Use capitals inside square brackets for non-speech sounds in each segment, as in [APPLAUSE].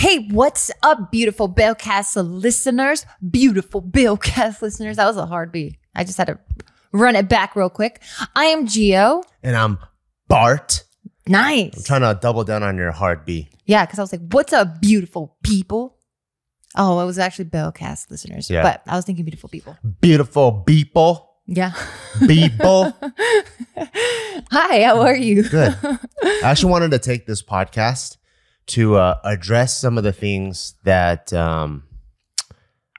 Hey, what's up, beautiful Bellcast listeners? Beautiful Bellcast [LAUGHS] listeners. That was a hard beat. I just had to run it back real quick. I am Geo. And I'm Bart. Nice. I'm trying to double down on your hard B. Yeah, because I was like, what's up, beautiful people? Oh, it was actually Bellcast listeners. Yeah. But I was thinking beautiful people. Beautiful people. Yeah. People. [LAUGHS] Hi, how are you? Good. [LAUGHS] I actually wanted to take this podcast to uh, address some of the things that um,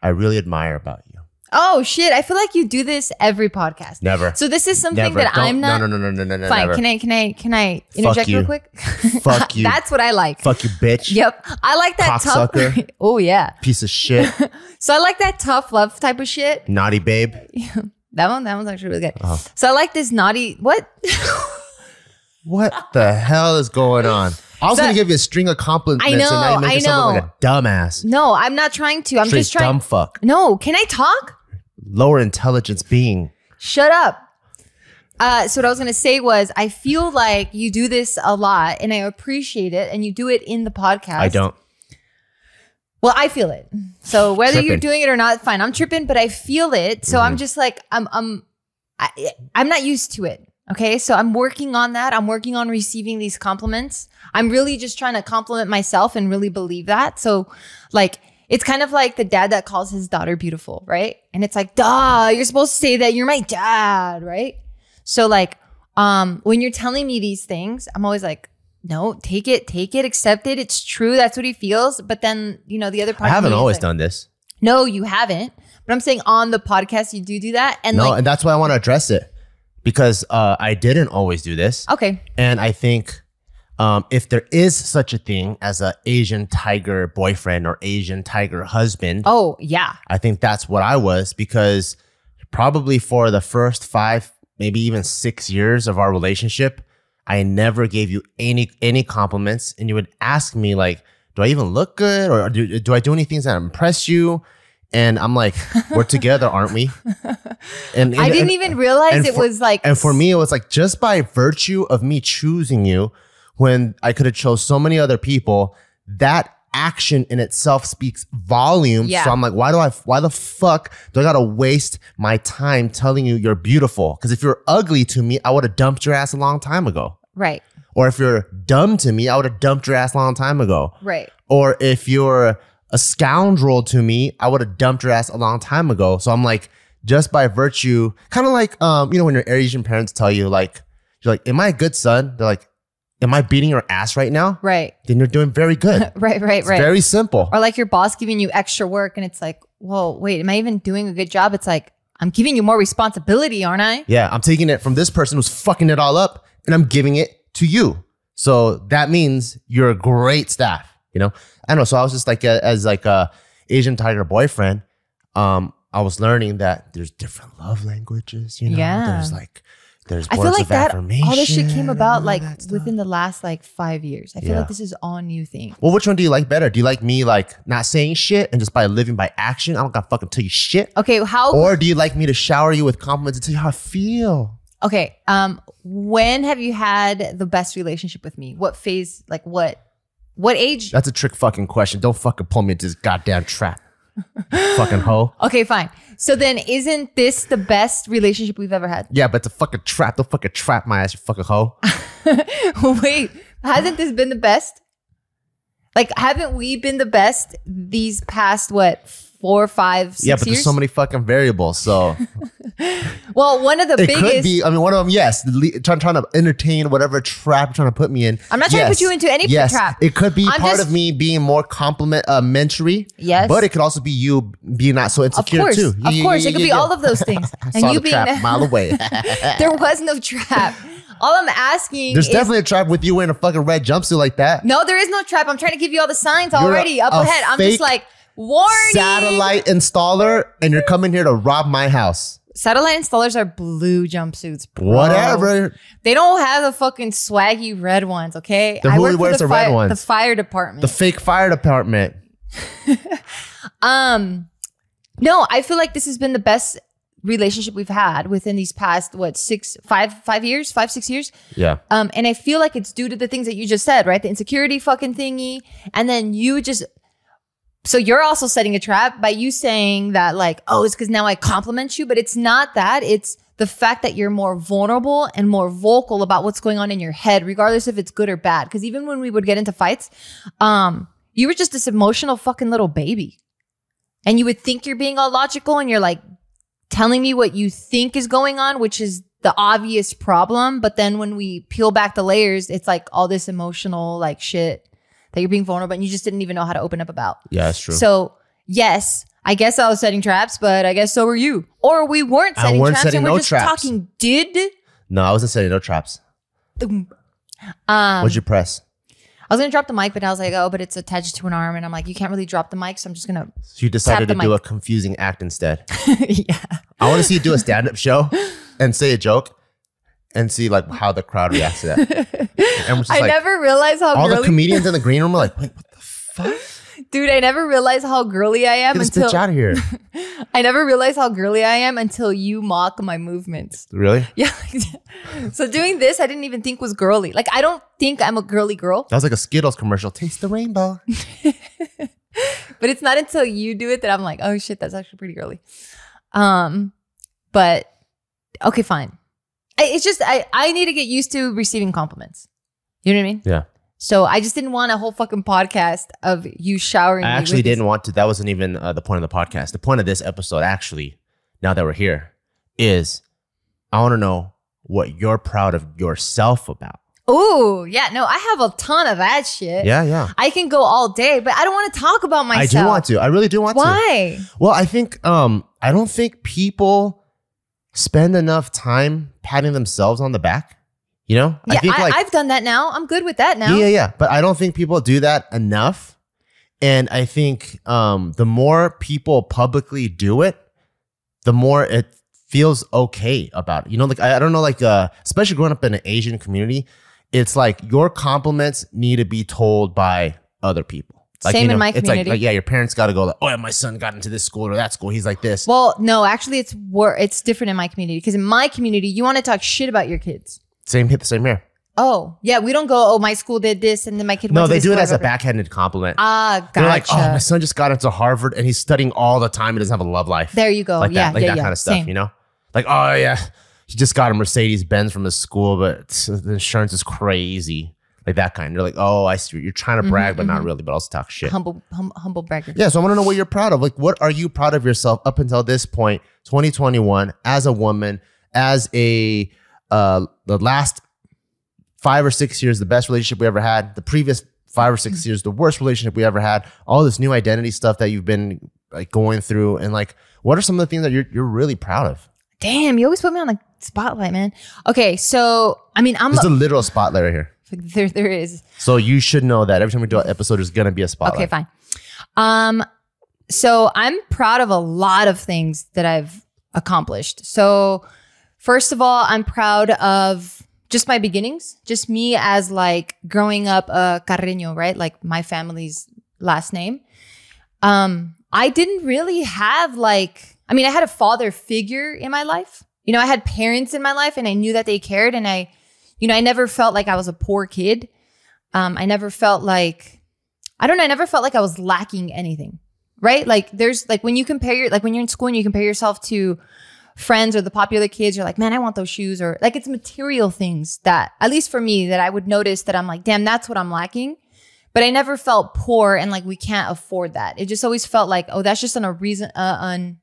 I really admire about you. Oh, shit. I feel like you do this every podcast. Never. So this is something Never. that Don't- I'm not. No, no, no, no, no, no, Fine. never. Can I? Can I? Can I interject you. real quick? Fuck [LAUGHS] you. That's what I like. Fuck you, bitch. Yep. I like that tough. Cocksucker. [LAUGHS] oh yeah. Piece of shit. [LAUGHS] So I like that tough love type of shit. Naughty babe. That one. That one's actually really good. Oh. So I like this naughty. What? What the hell is going on? I was So- to give you a string of compliments. I and now know, you make I know. like a dumbass. no, I'm not trying to. I'm Straight just trying. dumb fuck. No, can I talk? Lower intelligence being. Shut up. Uh, so what I was gonna say was, I feel like you do this a lot, and I appreciate it, and you do it in the podcast. I don't. Well, I feel it. So whether you're doing it or not, fine. I'm tripping, but I feel it. So Mm-hmm. I'm just like I'm I'm I, I'm not used to it. Okay, so I'm working on that. I'm working on receiving these compliments. I'm really just trying to compliment myself and really believe that. So, like, it's kind of like the dad that calls his daughter beautiful, right? And it's like, duh, you're supposed to say that you're my dad, right? So, like, um, when you're telling me these things, I'm always like, no, take it, take it, accept it. It's true. That's what he feels. But then, you know, the other part. I haven't always like, done this. No, you haven't. But I'm saying on the podcast, you do do that. And no, like, and that's why I want to address it because uh, I didn't always do this, okay, and I think um, if there is such a thing as an Asian tiger boyfriend or Asian tiger husband, oh yeah, I think that's what I was because probably for the first five, maybe even six years of our relationship, I never gave you any any compliments, and you would ask me like, "Do I even look good, or do, do I do any things that impress you?" And I'm like, "We're together, aren't we?" [LAUGHS] And, I didn't and- even realize it for- was like. and for me, it was like just by virtue of me choosing you, when I could have chose so many other people, that action in itself speaks volumes. Yeah. So I'm like, why do I? Why the fuck do I gotta waste my time telling you you're beautiful? Because if you're ugly to me, I would have dumped your ass a long time ago. right, Or if you're dumb to me, I would have dumped your ass a long time ago. right, Or if you're a scoundrel to me, I would have dumped your ass a long time ago. So I'm like, just by virtue, kind of like, um, you know, when your Asian parents tell you, like, you're like, am I a good son? They're like, am I beating your ass right now? right, Then you're doing very good. [LAUGHS] right, right, It's right. very simple. or like your boss giving you extra work, and it's like, whoa, wait, am I even doing a good job? It's like I'm giving you more responsibility, aren't I? Yeah, I'm taking it from this person who's fucking it all up and I'm giving it to you. So that means you're a great staff, you know? I know. So I was just like, a, as like a Asian tiger boyfriend, um, I was learning that there's different love languages, you know? Yeah. There's like, there's I feel like of that all this shit came about like within the last like five years. I feel Yeah. like this is all new thing. Well, which one do you like better? Do you like me like not saying shit and just by living by action? I don't gotta fucking tell you shit. Okay, how? Or do you like me to shower you with compliments and tell you how I feel? okay, um, when have you had the best relationship with me? What phase? Like what? What age? That's a trick fucking question. Don't fucking pull me into this goddamn trap. [LAUGHS] fucking hoe. Okay, fine. So then, isn't this the best relationship we've ever had? Yeah, but it's a fucking trap. Don't fucking trap my ass, you fucking hoe. [LAUGHS] Wait, hasn't this been the best? Like, haven't we been the best these past what four, five, six yeah, but years? there's so many fucking variables. So [LAUGHS] well, one of the it biggest. could be. I mean, one of them, yes, trying, trying to entertain whatever trap you're trying to put me in. I'm not trying to put you into any yes. trap. It could be I'm part just- of me being more complimentary. Uh, yes. But it could also be you being not so of insecure course, too. of Yeah, course, yeah, it could yeah, be all of those things. I [LAUGHS] and saw you the being trap a mile away. [LAUGHS] there was no trap. All I'm asking There's is definitely a trap with you wearing a fucking red jumpsuit like that. no, there is no trap. I'm trying to give you all the signs already up ahead. I'm just like warning. Satellite installer, and you're coming here to rob my house. Satellite installers are blue jumpsuits. Bro. Whatever. They don't have the fucking swaggy red ones. Okay. The I who work for wears the red ones? The fire department. The fake fire department. [LAUGHS] um, no, I feel like this has been the best relationship we've had within these past what six five five years five six years Yeah. um and i feel like it's due to the things that you just said right the insecurity fucking thingy and then you just so you're also setting a trap by you saying that like oh it's because now i compliment you but it's not that. It's the fact that you're more vulnerable and more vocal about what's going on in your head regardless if it's good or bad. Because even when we would get into fights um you were just this emotional fucking little baby. And you would think you're being all logical and you're like telling me what you think is going on which is the obvious problem. But then when we peel back the layers it's like all this emotional like shit that you're being vulnerable and you just didn't even know how to open up about Yeah, that's true. so yes I guess I was setting traps, but I guess so were you. Or we weren't I setting weren't traps setting and we're no just traps. talking did. no, I wasn't setting no traps. Um, What'd you press? I was gonna drop the mic, but I was like, oh, but it's attached to an arm, and I'm like, you can't really drop the mic, so I'm just gonna. So you decided to do a confusing act instead. [LAUGHS] yeah. I want to see you do a stand-up show and say a joke and see like how the crowd reacts to that. And we're just [LAUGHS] I like, never realized how all the comedians in the green room are like, wait, what the fuck? dude. I never realized how girly I am Get this until bitch out of here. [LAUGHS] I never realized how girly I am until you mock my movements. Really? Yeah. [LAUGHS] so doing this, I didn't even think was girly. Like I don't think I'm a girly girl, That was like a Skittles commercial. Taste the rainbow. but it's not until you do it that I'm like, oh shit, that's actually pretty girly. Um, but okay, fine. I, it's just I I need to get used to receiving compliments. You know what I mean? Yeah. So I just didn't want a whole fucking podcast of you showering. I actually didn't want to. That wasn't even uh, the point of the podcast. The point of this episode, actually, now that we're here, is I want to know what you're proud of yourself about. Ooh, yeah. No, I have a ton of that shit. Yeah, yeah. I can go all day, but I don't want to talk about myself. I do want to. I really do want to. Why? Well, I think um I don't think people spend enough time patting themselves on the back. You know? Yeah, I think I, like I've done that now. I'm good with that now. Yeah, yeah. But I don't think people do that enough. And I think um the more people publicly do it, the more it feels okay about it. You know, like I, I don't know, like uh especially growing up in an Asian community, it's like your compliments need to be told by other people. Like, Same you in know, my it's like, community. like, yeah, your parents got to go like, oh, yeah, my son got into this school or that school. He's like this. Well, no, actually, it's wor- It's different in my community because in my community, you want to talk shit about your kids. Same hit the same here. Oh, yeah, we don't go. Oh, my school did this, and then my kid. No, went they do it as a backhanded compliment. Ah, gotcha. They're like, oh, my son just got into Harvard and he's studying all the time He doesn't have a love life. there you go. like yeah, that, like yeah, that yeah. kind of stuff, Same. you know? Like, oh yeah, he just got a Mercedes Benz from his school, but the insurance is crazy. Like that kind. You're like, oh, I see. You're trying to mm-hmm, brag, but not mm-hmm. really, but also talk shit. Humble, hum, humble bragger. Yeah, so I want to know what you're proud of. Like, what are you proud of yourself up until this point, 2021, as a woman, as a uh the last five or six years, the best relationship we ever had, the previous five or six mm-hmm. years, the worst relationship we ever had, all this new identity stuff that you've been like going through, and like, what are some of the things that you're you're really proud of? Damn, you always put me on the spotlight, man. Okay, so I mean, I'm There's a literal spotlight right here. There. There is. So you should know that every time we do an episode, there's gonna be a spotlight. Okay, fine. Um, so I'm proud of a lot of things that I've accomplished. So, first of all, I'm proud of just my beginnings, just me as like growing up a Carreño, right? Like my family's last name. Um, I didn't really have like, I mean, I had a father figure in my life. You know, I had parents in my life and I knew that they cared and I, you know, I never felt like I was a poor kid. Um, I never felt like I don't know. I never felt like I was lacking anything, right? Like there's like when you compare your like when you're in school and you compare yourself to friends or the popular kids, you're like, man, I want those shoes, or like it's material things that at least for me that I would notice that I'm like, damn, that's what I'm lacking. But I never felt poor and like we can't afford that. It just always felt like, oh, that's just an a reason uh, un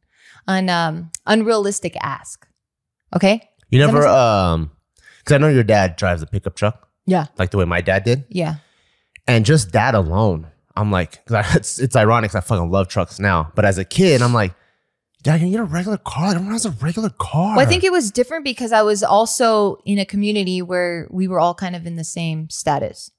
un um unrealistic ask. Okay. You never um, because I know your dad drives a pickup truck, Yeah. like the way my dad did. Yeah. And just that alone, I'm like, I, [LAUGHS] it's, it's ironic I fucking love trucks now. But as a kid, I'm like, Dad, can you get a regular car? Everyone has a regular car. Well, I think it was different because I was also in a community where we were all kind of in the same status.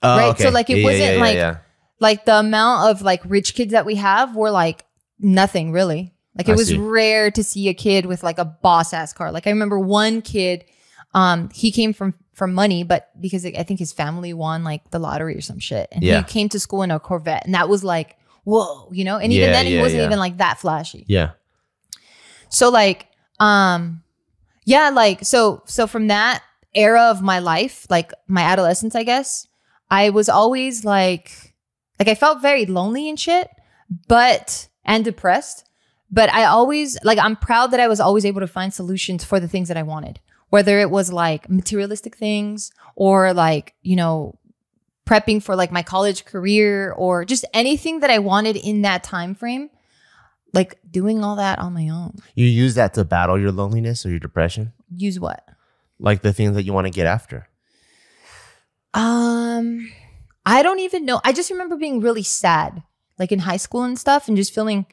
Oh, right? So, like, it Yeah, wasn't yeah, yeah, like- like the amount of like rich kids that we have were like nothing really. Like it I was see. rare to see a kid with like a boss ass car. Like I remember one kid, um, he came from from money, but because I think his family won like the lottery or some shit, and Yeah. he came to school in a Corvette, and that was like whoa, you know. And even Yeah, then, he yeah, wasn't even like that flashy. yeah. So like, um, yeah, like so so from that era of my life, like my adolescence, I guess, I was always like, like I felt very lonely and shit, but and depressed. But I always like I'm proud that I was always able to find solutions for the things that I wanted, whether it was like materialistic things or like you know prepping for like my college career or just anything that I wanted in that time frame like doing all that on my own. You use that to battle your loneliness or your depression? Use what? Like the things that you want to get after. Um I don't even know. I just remember being really sad like in high school and stuff and just feeling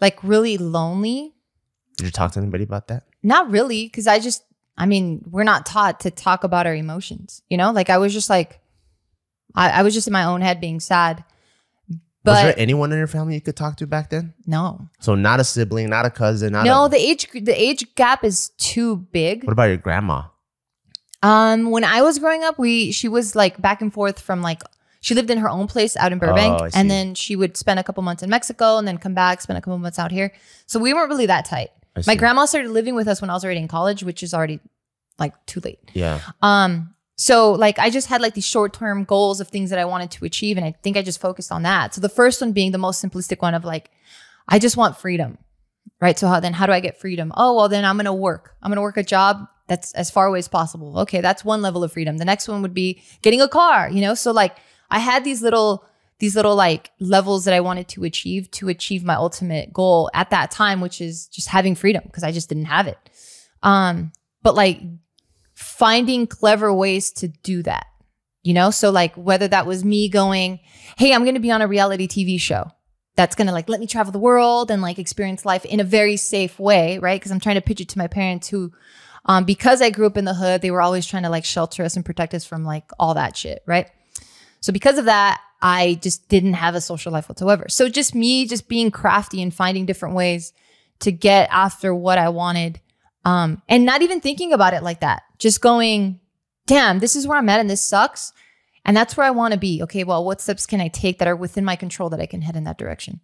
like really lonely. Did you talk to anybody about that? Not really cuz I just I mean, we're not taught to talk about our emotions, you know? Like I was just like I, I was just in my own head being sad. But was there anyone in your family you could talk to back then? no. So not a sibling, not a cousin, not No, A, the age the age gap is too big. what about your grandma? Um, when I was growing up, we she was like back and forth from like she lived in her own place out in Burbank, Oh, and then she would spend a couple months in Mexico, and then come back, spend a couple months out here. So we weren't really that tight. My grandma started living with us when I was already in college, which is already like too late. Yeah. Um, so like I just had like these short term goals of things that I wanted to achieve, and I think I just focused on that. So the first one being the most simplistic one of like, I just want freedom, right? So how then how do I get freedom? Oh well, then I'm gonna work. I'm gonna work a job that's as far away as possible. Okay, that's one level of freedom. The next one would be getting a car. You know, so like I had these little these little like levels that I wanted to achieve to achieve my ultimate goal at that time, which is just having freedom because I just didn't have it. Um, but like finding clever ways to do that. You know, so like whether that was me going, "Hey, I'm going to be on a reality TV show." That's going to like let me travel the world and like experience life in a very safe way, right? Because I'm trying to pitch it to my parents who um because I grew up in the hood, they were always trying to like shelter us and protect us from like all that shit, right? So because of that, I just didn't have a social life whatsoever. So just me just being crafty and finding different ways to get after what I wanted um, and not even thinking about it like that. Just going, damn, this is where I'm at and this sucks. And that's where I want to be. Okay, well, what steps can I take that are within my control that I can head in that direction?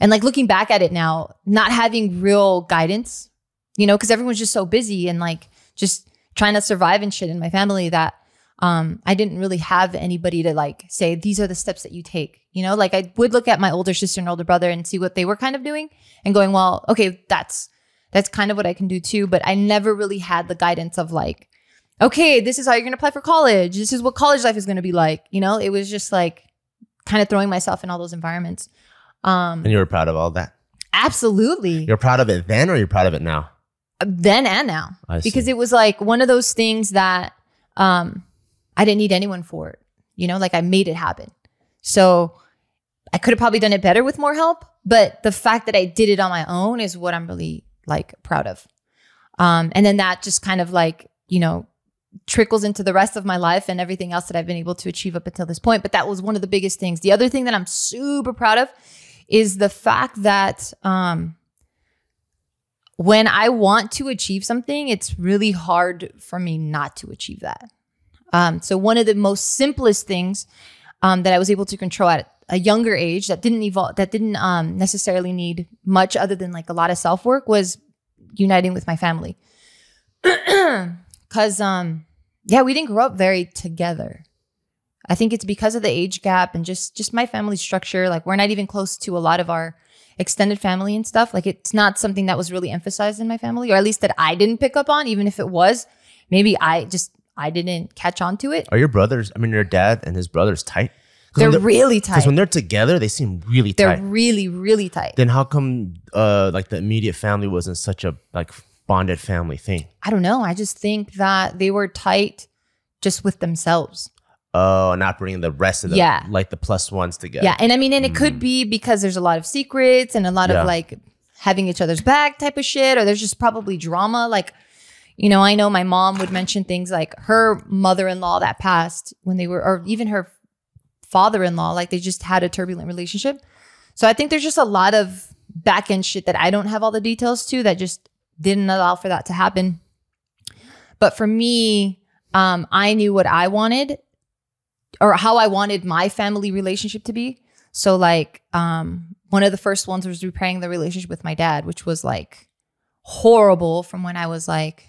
And like looking back at it now, not having real guidance, you know, because everyone's just so busy and like just trying to survive and shit in my family that um, I didn't really have anybody to like say, these are the steps that you take. You know, like I would look at my older sister and older brother and see what they were kind of doing and going, well, okay, that's that's kind of what I can do too. But I never really had the guidance of like, okay, this is how you're gonna apply for college. This is what college life is gonna be like. You know, it was just like kind of throwing myself in all those environments. Um, And you were proud of all that. absolutely. You're proud of it then or you're proud of it now? then and now because it was like one of those things that um I didn't need anyone for it. You know, like I made it happen. So I could have probably done it better with more help, but the fact that I did it on my own is what I'm really like proud of. Um and then that just kind of like, you know, trickles into the rest of my life and everything else that I've been able to achieve up until this point, but that was one of the biggest things. The other thing that I'm super proud of is the fact that um when I want to achieve something, it's really hard for me not to achieve that. Um, so one of the most simplest things um, that I was able to control at a younger age that didn't evolve, that didn't um, necessarily need much other than like a lot of self work was uniting with my family. [CLEARS THROAT] Cause um, yeah, we didn't grow up very together. I think it's because of the age gap and just just my family structure. Like we're not even close to a lot of our extended family and stuff. Like it's not something that was really emphasized in my family, or at least that I didn't pick up on, even if it was. Maybe I just I didn't catch on to it. Are your brothers, I mean, your dad and his brothers tight? They're really tight. Because when they're together, they seem really tight. They're really, really tight. then how come uh like the immediate family wasn't such a like bonded family thing? I don't know. I just think that they were tight just with themselves. Oh, not bringing the rest of the Yeah. like the plus ones together. Yeah. And I mean, and it could be because there's a lot of secrets and a lot Yeah. of like having each other's back type of shit, or there's just probably drama. Like, you know, I know my mom would mention things like her mother in law that passed when they were, or even her father in law, like they just had a turbulent relationship. So I think there's just a lot of back end shit that I don't have all the details to that just didn't allow for that to happen. But for me, um, I knew what I wanted or how I wanted my family relationship to be. So like um one of the first ones was repairing the relationship with my dad, which was like horrible from when I was like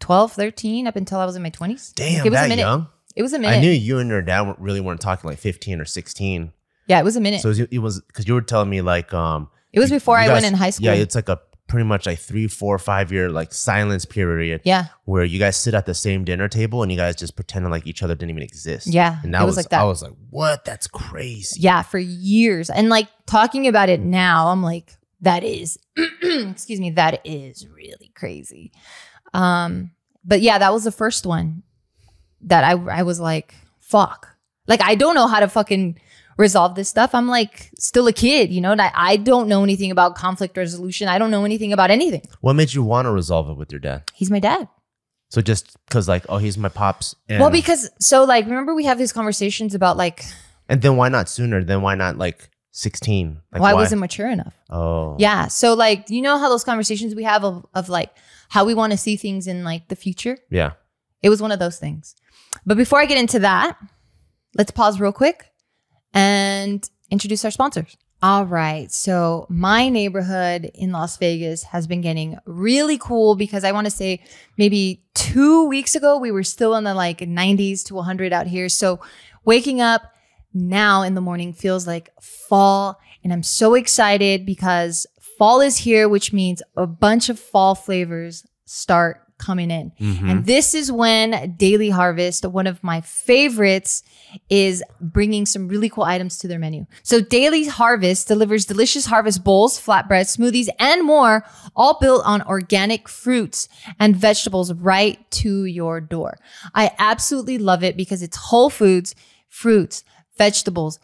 12, 13 up until I was in my 20s. Damn, Like, it was a that minute. young. It was a minute. I knew you and your dad weren't- really weren't talking like 15 or 16. yeah, it was a minute. So it was because you were telling me like um it was before I went in high school. Yeah, it's like a pretty much like three, four, five year like silence period yeah. where you guys sit at the same dinner table and you guys just pretending like each other didn't even exist. Yeah, and it that was was, like that. I was like, what? That's crazy. Yeah, for years. And like talking about it now, I'm like, that is, [CLEARS THROAT] excuse me, that is really crazy. Um, but yeah, that was the first one that I I was like, fuck. Like I don't know how to fucking resolve this stuff. I'm like still a kid, you know, and I, I don't know anything about conflict resolution. I don't know anything about anything. What made you want to resolve it with your dad? He's my dad. So just because like, oh, he's my pops. And, well, because so like remember we have these conversations about like and then why not sooner? Then why not like 16? Like why I wasn't mature enough. Oh, Yeah. So like, you know how those conversations we have of, of like how we want to see things in like the future? yeah. It was one of those things. But before I get into that, let's pause real quick and introduce our sponsors. All right. So my neighborhood in Las Vegas has been getting really cool because I want to say maybe two weeks ago, we were still in the like 90s to 100 out here. So waking up now in the morning feels like fall. And I'm so excited because fall is here, which means a bunch of fall flavors start coming in. Mhm. And this is when Daily Harvest, one of my favorites, is bringing some really cool items to their menu. So Daily Harvest delivers delicious harvest bowls, flatbread, smoothies, and more, all built on organic fruits and vegetables right to your door. I absolutely love it because it's whole foods, fruits, vegetables,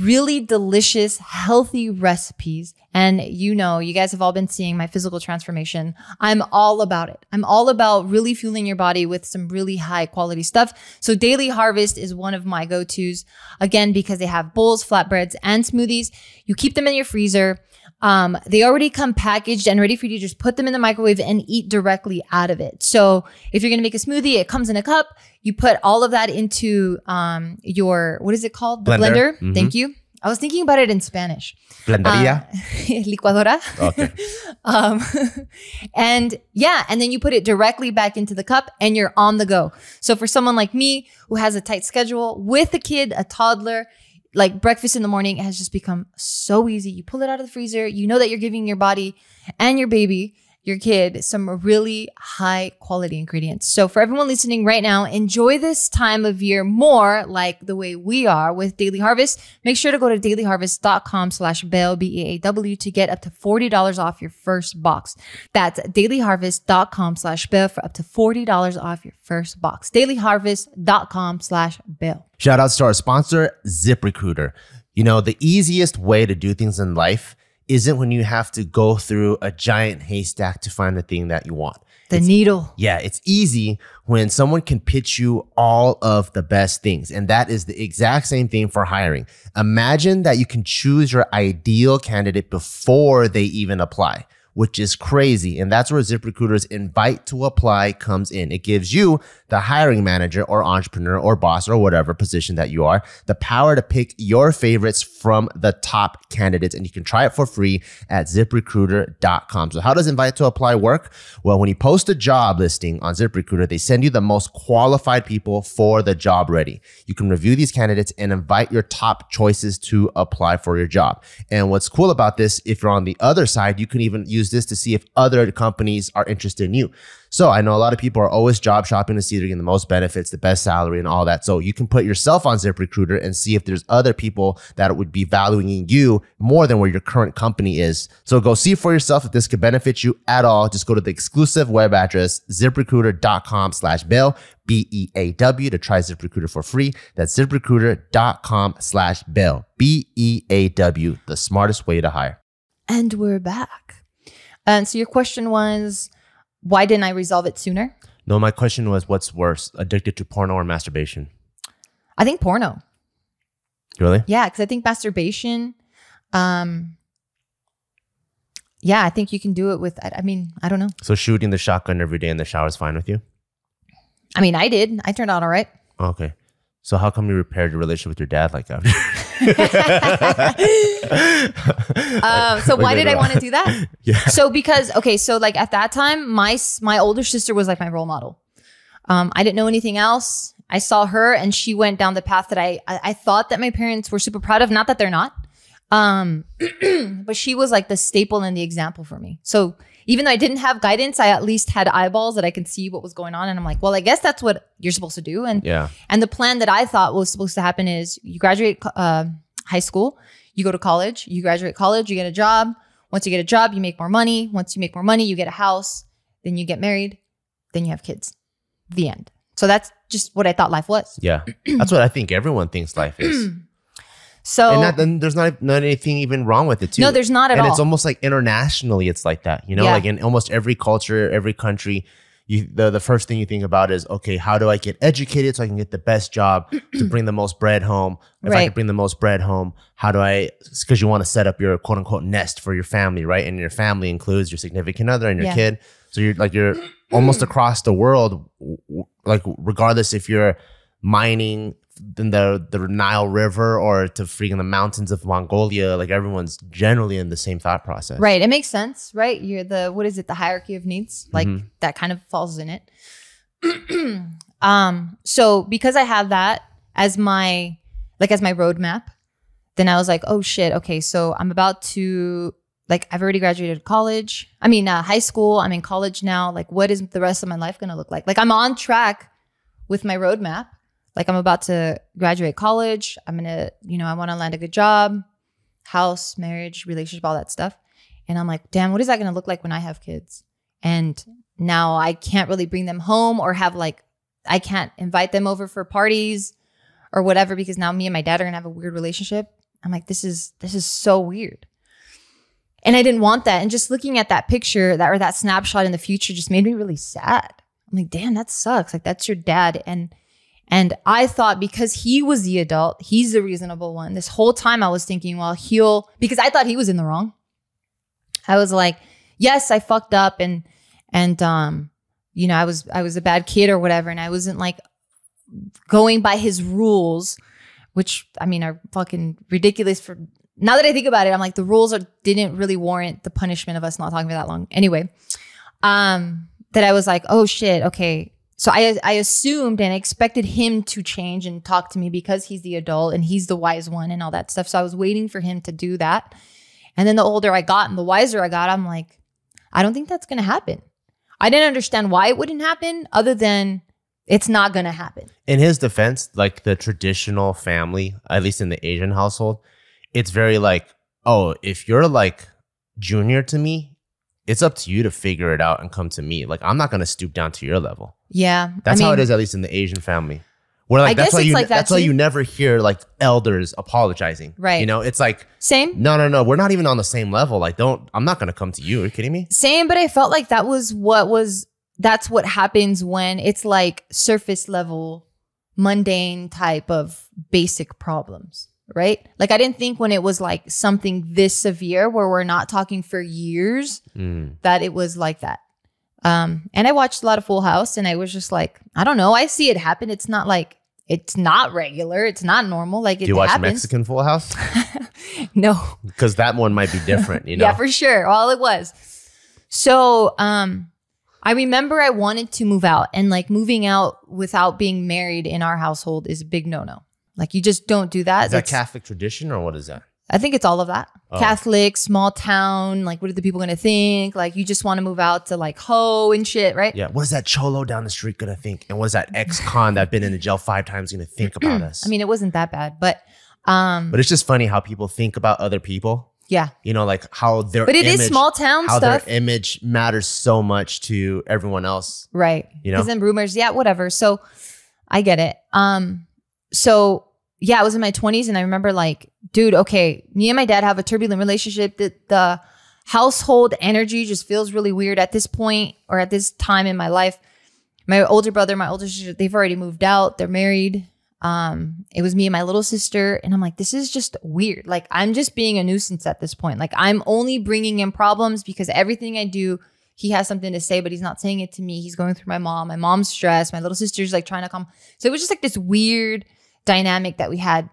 really delicious, healthy recipes. And you know, you guys have all been seeing my physical transformation. I'm all about it. I'm all about really fueling your body with some really high quality stuff. So Daily Harvest is one of my go-tos again, because they have bowls, flatbreads, and smoothies. You keep them in your freezer. Um, they already come packaged and ready for you to just put them in the microwave and eat directly out of it. So if you're going to make a smoothie, it comes in a cup. You put all of that into, um, your, what is it called? The Blender. blender. Thank you. I was thinking about it in Spanish. Blenderia. Uh, [LAUGHS] licuadora. okay. [LAUGHS] Um, [LAUGHS] and yeah, and then you put it directly back into the cup and you're on the go. So for someone like me who has a tight schedule with a kid, a toddler, like breakfast in the morning has just become so easy. You pull it out of the freezer, you know that you're giving your body and your baby, your kid, some really high quality ingredients. So for everyone listening right now, enjoy this time of year more like the way we are with Daily Harvest. Make sure to go to dailyharvest.com slash bail, B-E-A-W to get up to $40 off your first box. That's dailyharvest.com slash bail for up to $40 off your first box. dailyharvest.com slash bail. Shout outs to our sponsor, ZipRecruiter. You know, the easiest way to do things in life isn't when you have to go through a giant haystack to find the thing that you want. The needle. Yeah, it's easy when someone can pitch you all of the best things. And that is the exact same thing for hiring. Imagine that you can choose your ideal candidate before they even apply, which is crazy. And that's where ZipRecruiter's invite to apply comes in. It gives you, the hiring manager or entrepreneur or boss or whatever position that you are, the power to pick your favorites from the top candidates. And you can try it for free at ziprecruiter.com. So, how does invite to apply work? Well, when you post a job listing on ZipRecruiter, they send you the most qualified people for the job ready. You can review these candidates and invite your top choices to apply for your job. And what's cool about this, if you're on the other side, you can even use this to see if other companies are interested in you. So I know a lot of people are always job shopping to see they're getting the most benefits, the best salary, and all that. So you can put yourself on ZipRecruiter and see if there's other people that would be valuing you more than where your current company is. So go see for yourself if this could benefit you at all. Just go to the exclusive web address, ziprecruiter.com slash bail, B-E-A-W to try ZipRecruiter for free. That's ziprecruiter.com slash bail, B-E-A-W, the smartest way to hire. And we're back. And so your question was, why didn't I resolve it sooner? No, my question was, what's worse, addicted to porno or masturbation? I think porno. Really? Yeah, because I think masturbation, um, yeah, I think you can do it with. I, I mean, I don't know. So shooting the shotgun every day in the shower is fine with you? I mean, I did. I turned out all right. Okay. So how come you repaired your relationship with your dad like after? [LAUGHS] Um, so Wait, why did I want to do that? [LAUGHS] yeah. So because okay, so like at that time, my my older sister was like my role model. Um, I didn't know anything else. I saw her, and she went down the path that I I, I thought that my parents were super proud of. Not that they're not, um, [CLEARS THROAT] but she was like the staple and the example for me. So even though I didn't have guidance, I at least had eyeballs that I could see what was going on, and I'm like, well, I guess that's what you're supposed to do. And Yeah. and the plan that I thought was supposed to happen is you graduate uh, high school, you go to college, you graduate college, you get a job. Once you get a job, you make more money. Once you make more money, you get a house. Then you get married. Then you have kids. The end. So that's just what I thought life was. Yeah. [CLEARS THROAT] That's what I think everyone thinks life is. [CLEARS THROAT] So and then there's not not anything even wrong with it too. no, there's not at and all. it's almost like internationally it's like that you know Yeah. like in almost every culture every country you the, the first thing you think about is okay how do i get educated so i can get the best job [CLEARS THROAT] to bring the most bread home if i Right. can bring the most bread home how do i because you want to set up your quote unquote nest for your family right and your family includes your significant other and your Yeah. kid so you're like you're almost across the world like regardless if you're mining in the the Nile River or to freaking the mountains of Mongolia, like everyone's generally in the same thought process. right. It makes sense, right? You're the what is it? The hierarchy of needs. Like Mhm. that kind of falls in it. [CLEARS THROAT] um. So because I have that as my like as my roadmap, then I was like, oh shit. Okay, so I'm about to like I've already graduated college. I mean, uh, high school. I'm in college now. Like, what is the rest of my life going to look like? Like, I'm on track with my roadmap. Like, I'm about to graduate college. I'm gonna, you know, I want to land a good job, house, marriage, relationship, all that stuff. And I'm like, damn, what is that to look like when I have kids? And now I can't really bring them home or have like, I can't invite them over for parties or whatever because now me and my dad are gonna have a weird relationship. I'm like, this is this is so weird. And I didn't want that. And just looking at that picture, that or that snapshot in the future just made me really sad. I'm like, damn, that sucks. Like that's your dad. And and I thought because he was the adult, he's the reasonable one. This whole time I was thinking, well, he'll because I thought he was in the wrong. I was like, yes, I fucked up and and um, you know, I was I was a bad kid or whatever, and I wasn't like going by his rules, which I mean are fucking ridiculous for now that I think about it, I'm like the rules are didn't really warrant the punishment of us not talking for that long. Anyway, um, that I was like, oh shit, okay. So I I assumed and expected him to change and talk to me because he's the adult and he's the wise one and all that stuff. So I was waiting for him to do that. And then the older I got and the wiser I got, I'm like, I don't think that's gonna happen. I didn't understand why it wouldn't happen, other than it's not gonna happen. In his defense, like the traditional family, at least in the Asian household, it's very like, oh, if you're like junior to me, it's up to you to figure it out and come to me. Like I'm not gonna stoop down to your level. Yeah, That's I how it is. at least in the Asian family. Where like I that's why you like that that's why you never hear like elders apologizing. Right. You know, it's like Same, no, no, no. We're not even on the same level. Like, don't. I'm not gonna come to you. Are you kidding me? same. But I felt like that was what was. That's what happens when it's like surface level, mundane type of basic problems, right? Like I didn't think when it was like something this severe, where we're not talking for years, Mm. that it was like that. Um, and I watched a lot of Full House, and I was just like, I don't know. I see it happen. It's not like it's not regular. It's not normal. Like it Do you watch happens. Mexican Full House? [LAUGHS] no, Because that one might be different. You [LAUGHS] know. yeah, for sure. All it was. So, um, I remember I wanted to move out, and like moving out without being married in our household is a big no no. Like you just don't do that. is that That's- Catholic tradition or what is that? I think it's all of that. Oh. Catholic, small town. Like, what are the people going to think? Like, you just want to move out to like Ho and shit, right? Yeah. What is that cholo down the street gonna think? And what is that ex-con that been in the jail five times gonna think about [CLEARS THROAT] us? I mean, it wasn't that bad, but um, but it's just funny how people think about other people. yeah. You know, like how their But it is image, small town how stuff, their image matters so much to everyone else. right? You know? because then rumors, yeah, whatever. So I get it. Um, so yeah, I was in my twenties, and I remember like, dude, okay, me and my dad have a turbulent relationship. That the household energy just feels really weird at this point or at this time in my life. My older brother, my older sister, they've already moved out. They're married. Um, it was me and my little sister, and I'm like, this is just weird. Like, I'm just being a nuisance at this point. Like, I'm only bringing in problems because everything I do, he has something to say, but he's not saying it to me. He's going through my mom. My mom's stressed. My little sister's like trying to come. So it was just like this weird dynamic that we had.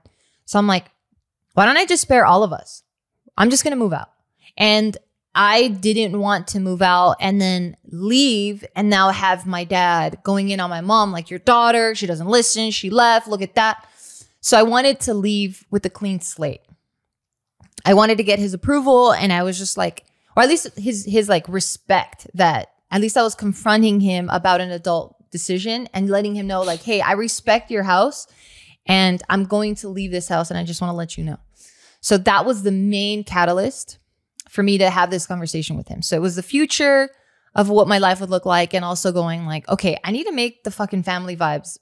So I'm like, why don't I just spare all of us? I'm just going to move out. And I didn't want to move out and then leave and now have my dad going in on my mom like your daughter, she doesn't listen, she left, look at that. So I wanted to leave with a clean slate. I wanted to get his approval and I was just like or at least his his like respect that at least I was confronting him about an adult decision and letting him know like, "Hey, I respect your house and I'm going to leave this house and I just want to let you know." So that was the main catalyst for me to have this conversation with him. So it was the future of what my life would look like and also going like, okay, I need to make the fucking family vibes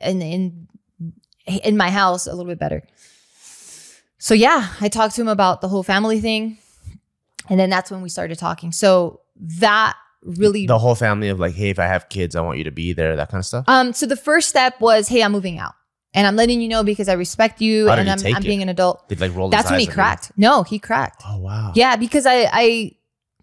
in in in my house a little bit better. So yeah, I talked to him about the whole family thing. And then that's when we started talking. So that really The whole family of like, hey, if I have kids, I want you to be there, that kind of stuff. um so the first step was, hey, I'm moving out. And I'm letting you know because I respect you How and I'm, I'm being an adult. Did like roll. That's when he you? cracked. No, he cracked. Oh wow. Yeah, because I I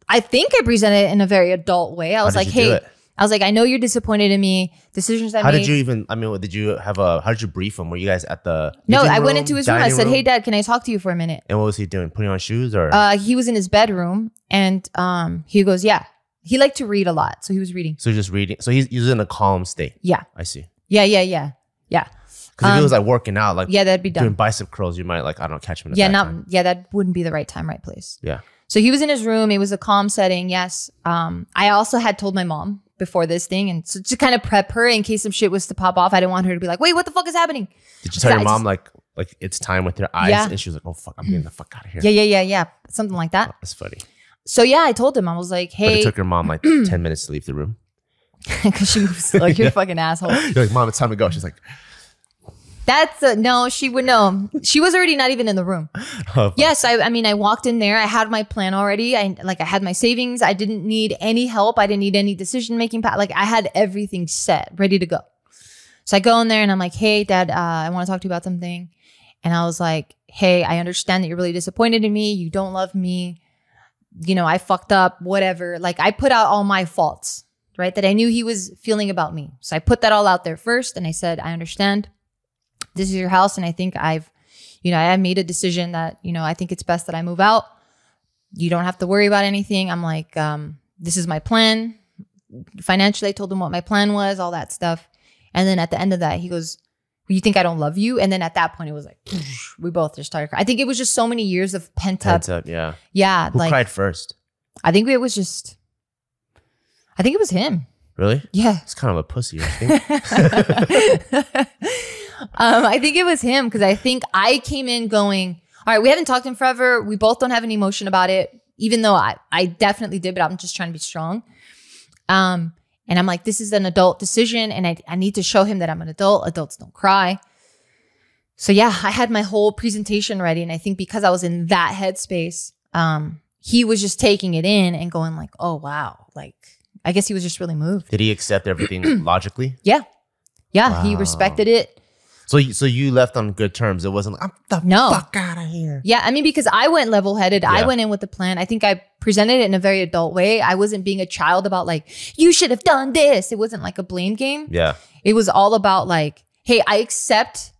I think I presented it in a very adult way. I How was like, hey? I was like, I know you're disappointed in me. Decisions I How made. did you even? I mean, what, did you have a? How did you brief him? Were you guys at the? no, I went into his room. I said, hey, dad, can I talk to you for a minute? And what was he doing? Putting on shoes or? Uh, he was in his bedroom and um, he goes, yeah. He liked to read a lot, so he was reading. so just reading. So he's, he's in a calm state. Yeah, I see. yeah, yeah, yeah, yeah, Because if Um, it was like working out, like yeah. That'd be doing bicep curls, you might like I don't know, catch him. In Yeah, not time. yeah. That wouldn't be the right time, right place. Yeah. So he was in his room. It was a calm setting. Yes. Um, I also had told my mom before this thing, and so to kind of prep her in case some shit was to pop off. I didn't want her to be like, "Wait, what the fuck is happening?" Did you tell I mom just- like like it's time with your eyes? Yeah. And she was like, oh fuck, I'm getting the fuck out of here. Yeah, yeah, yeah, yeah, something like that. That's funny. So yeah, I told him I was like, But it took your mom like [CLEARS THROAT] ten minutes to leave the room. [LAUGHS] because she moves like you're a fucking asshole. [LAUGHS] You're like, mom, it's time to go. She's like, That's a, no. She would know. She was already not even in the room. [LAUGHS] oh, Yes, I, I mean, I walked in there. I had my plan already. I like I had my savings. I didn't need any help. I didn't need any decision making. Like I had everything set, ready to go. So I go in there and I'm like, "Hey, Dad, uh, I want to talk to you about something." And I was like, "Hey, I understand that you're really disappointed in me. You don't love me. You know, I fucked up. Whatever. Like I put out all my faults, right? That I knew he was feeling about me. So I put that all out there first, and I said, "I understand. This is your house, and I think I've." you know, I made a decision that, you know, I think it's best that I move out. You don't have to worry about anything. I'm like, um, this is my plan. Financially, I told him what my plan was, all that stuff. And then at the end of that, he goes, well, You think I don't love you? And then at that point, it was like, we both just started crying. I think it was just so many years of pent up. heads up, yeah. Yeah. Who like, cried first? I think it was just, I think it was him. Really? Yeah. It's kind of a pussy. I think. [LAUGHS] [LAUGHS] um, I think it was him because I think I came in going, all right, we haven't talked in forever. We both don't have any emotion about it, even though I, I definitely did, but I'm just trying to be strong. Um, and I'm like, this is an adult decision, and I, I need to show him that I'm an adult. Adults don't cry. So yeah, I had my whole presentation ready, and I think because I was in that headspace, um, he was just taking it in and going like, oh wow, like I guess he was just really moved. Did he accept everything [CLEARS THROAT] logically? Yeah, yeah, he respected it. So, you, so you left on good terms. It wasn't like, I'm the No. fuck out of here. Yeah, I mean, because I went level headed, I went in with the plan. I think I presented it in a very adult way. I wasn't being a child about like, you should have done this. It wasn't like a blame game. Yeah. It was all about like, hey, I accept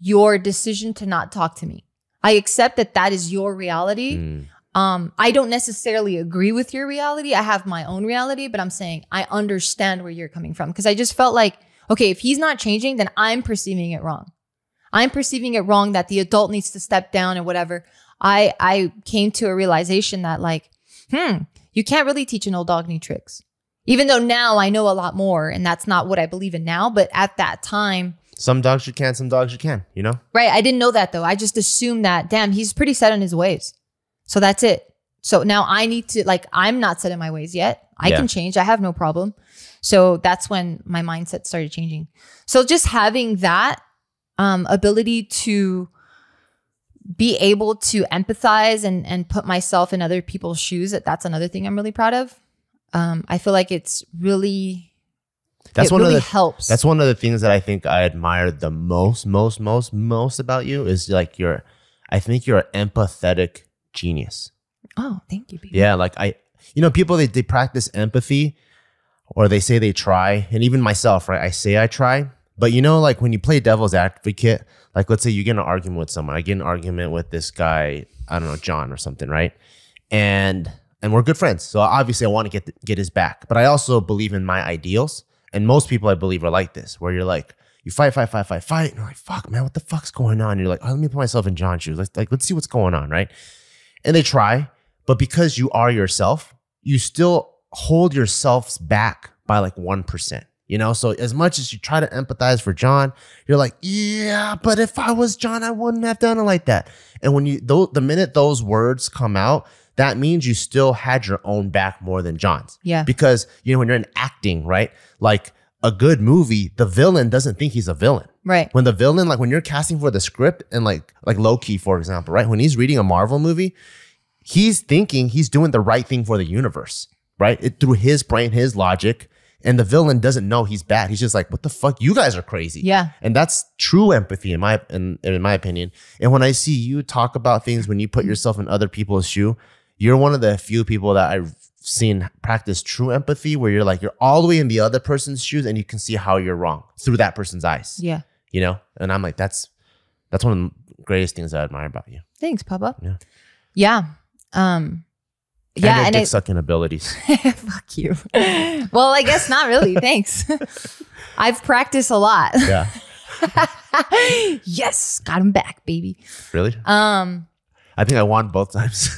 your decision to not talk to me. I accept that that is your reality. Mm. Um, I don't necessarily agree with your reality. I have my own reality, but I'm saying I understand where you're coming from because I just felt like, okay, if he's not changing, then I'm perceiving it wrong. I'm perceiving it wrong that the adult needs to step down and whatever. I I came to a realization that like, hmm, you can't really teach an old dog new tricks. Even though now I know a lot more, and that's not what I believe in now, but at that time, Some dogs you can, some dogs you can, you know? Right. I didn't know that though. I just assumed that, damn, he's pretty set in his ways. So that's it. So now I need to, like, I'm not set in my ways yet. I Yeah. can change. I have no problem. So that's when my mindset started changing. So just having that um, ability to be able to empathize and, and put myself in other people's shoes, that that's another thing I'm really proud of. Um, I feel like it's really, That's it one really of the helps. That's one of the things that I think I admire the most, most, most, most about you is like you're, I think you're an empathetic genius. oh, thank you. Baby. Yeah. Like I, you know, people, they, they practice empathy or they say they try. And even myself, right? I say I try, But you know, like when you play devil's advocate, like let's say you get an argument with someone. I get an argument with this guy, I don't know, John or something, right? And and we're good friends. So obviously I want to get get his back. But I also believe in my ideals. And most people I believe are like this, where you're like, you fight, fight, fight, fight, fight. And you're like, fuck, man, what the fuck's going on? And you're like, oh, let me put myself in John's shoes. Let's like, let's see what's going on, right? And they try, but because you are yourself, you still hold yourselves back by like 1%. You know, so as much as you try to empathize for John, you're like, yeah, but if I was John, I wouldn't have done it like that. And when you, th- the minute those words come out, that means you still had your own back more than John's. Yeah. Because, you know, when you're in acting, right? Like a good movie, the villain doesn't think he's a villain. Right. When the villain, like when you're casting for the script and like, like Loki, for example, right? When he's reading a Marvel movie, he's thinking he's doing the right thing for the universe, right? It through his brain, his logic. And the villain doesn't know he's bad. He's just like, what the fuck? You guys are crazy. Yeah. And that's true empathy in my in, in my opinion. And when I see you talk about things when you put yourself in other people's shoe, you're one of the few people that I've seen practice true empathy where you're like you're all the way in the other person's shoes and you can see how you're wrong through that person's eyes. Yeah. You know? And I'm like, that's that's one of the greatest things I admire about you. Thanks, Papa. Yeah. Yeah. Um yeah, your and dick sucking abilities. [LAUGHS] fuck you. well, I guess not really. [LAUGHS] Thanks. [LAUGHS] I've practiced a lot. Yeah. yes, got him back, baby. Really? Um, I think I won both times.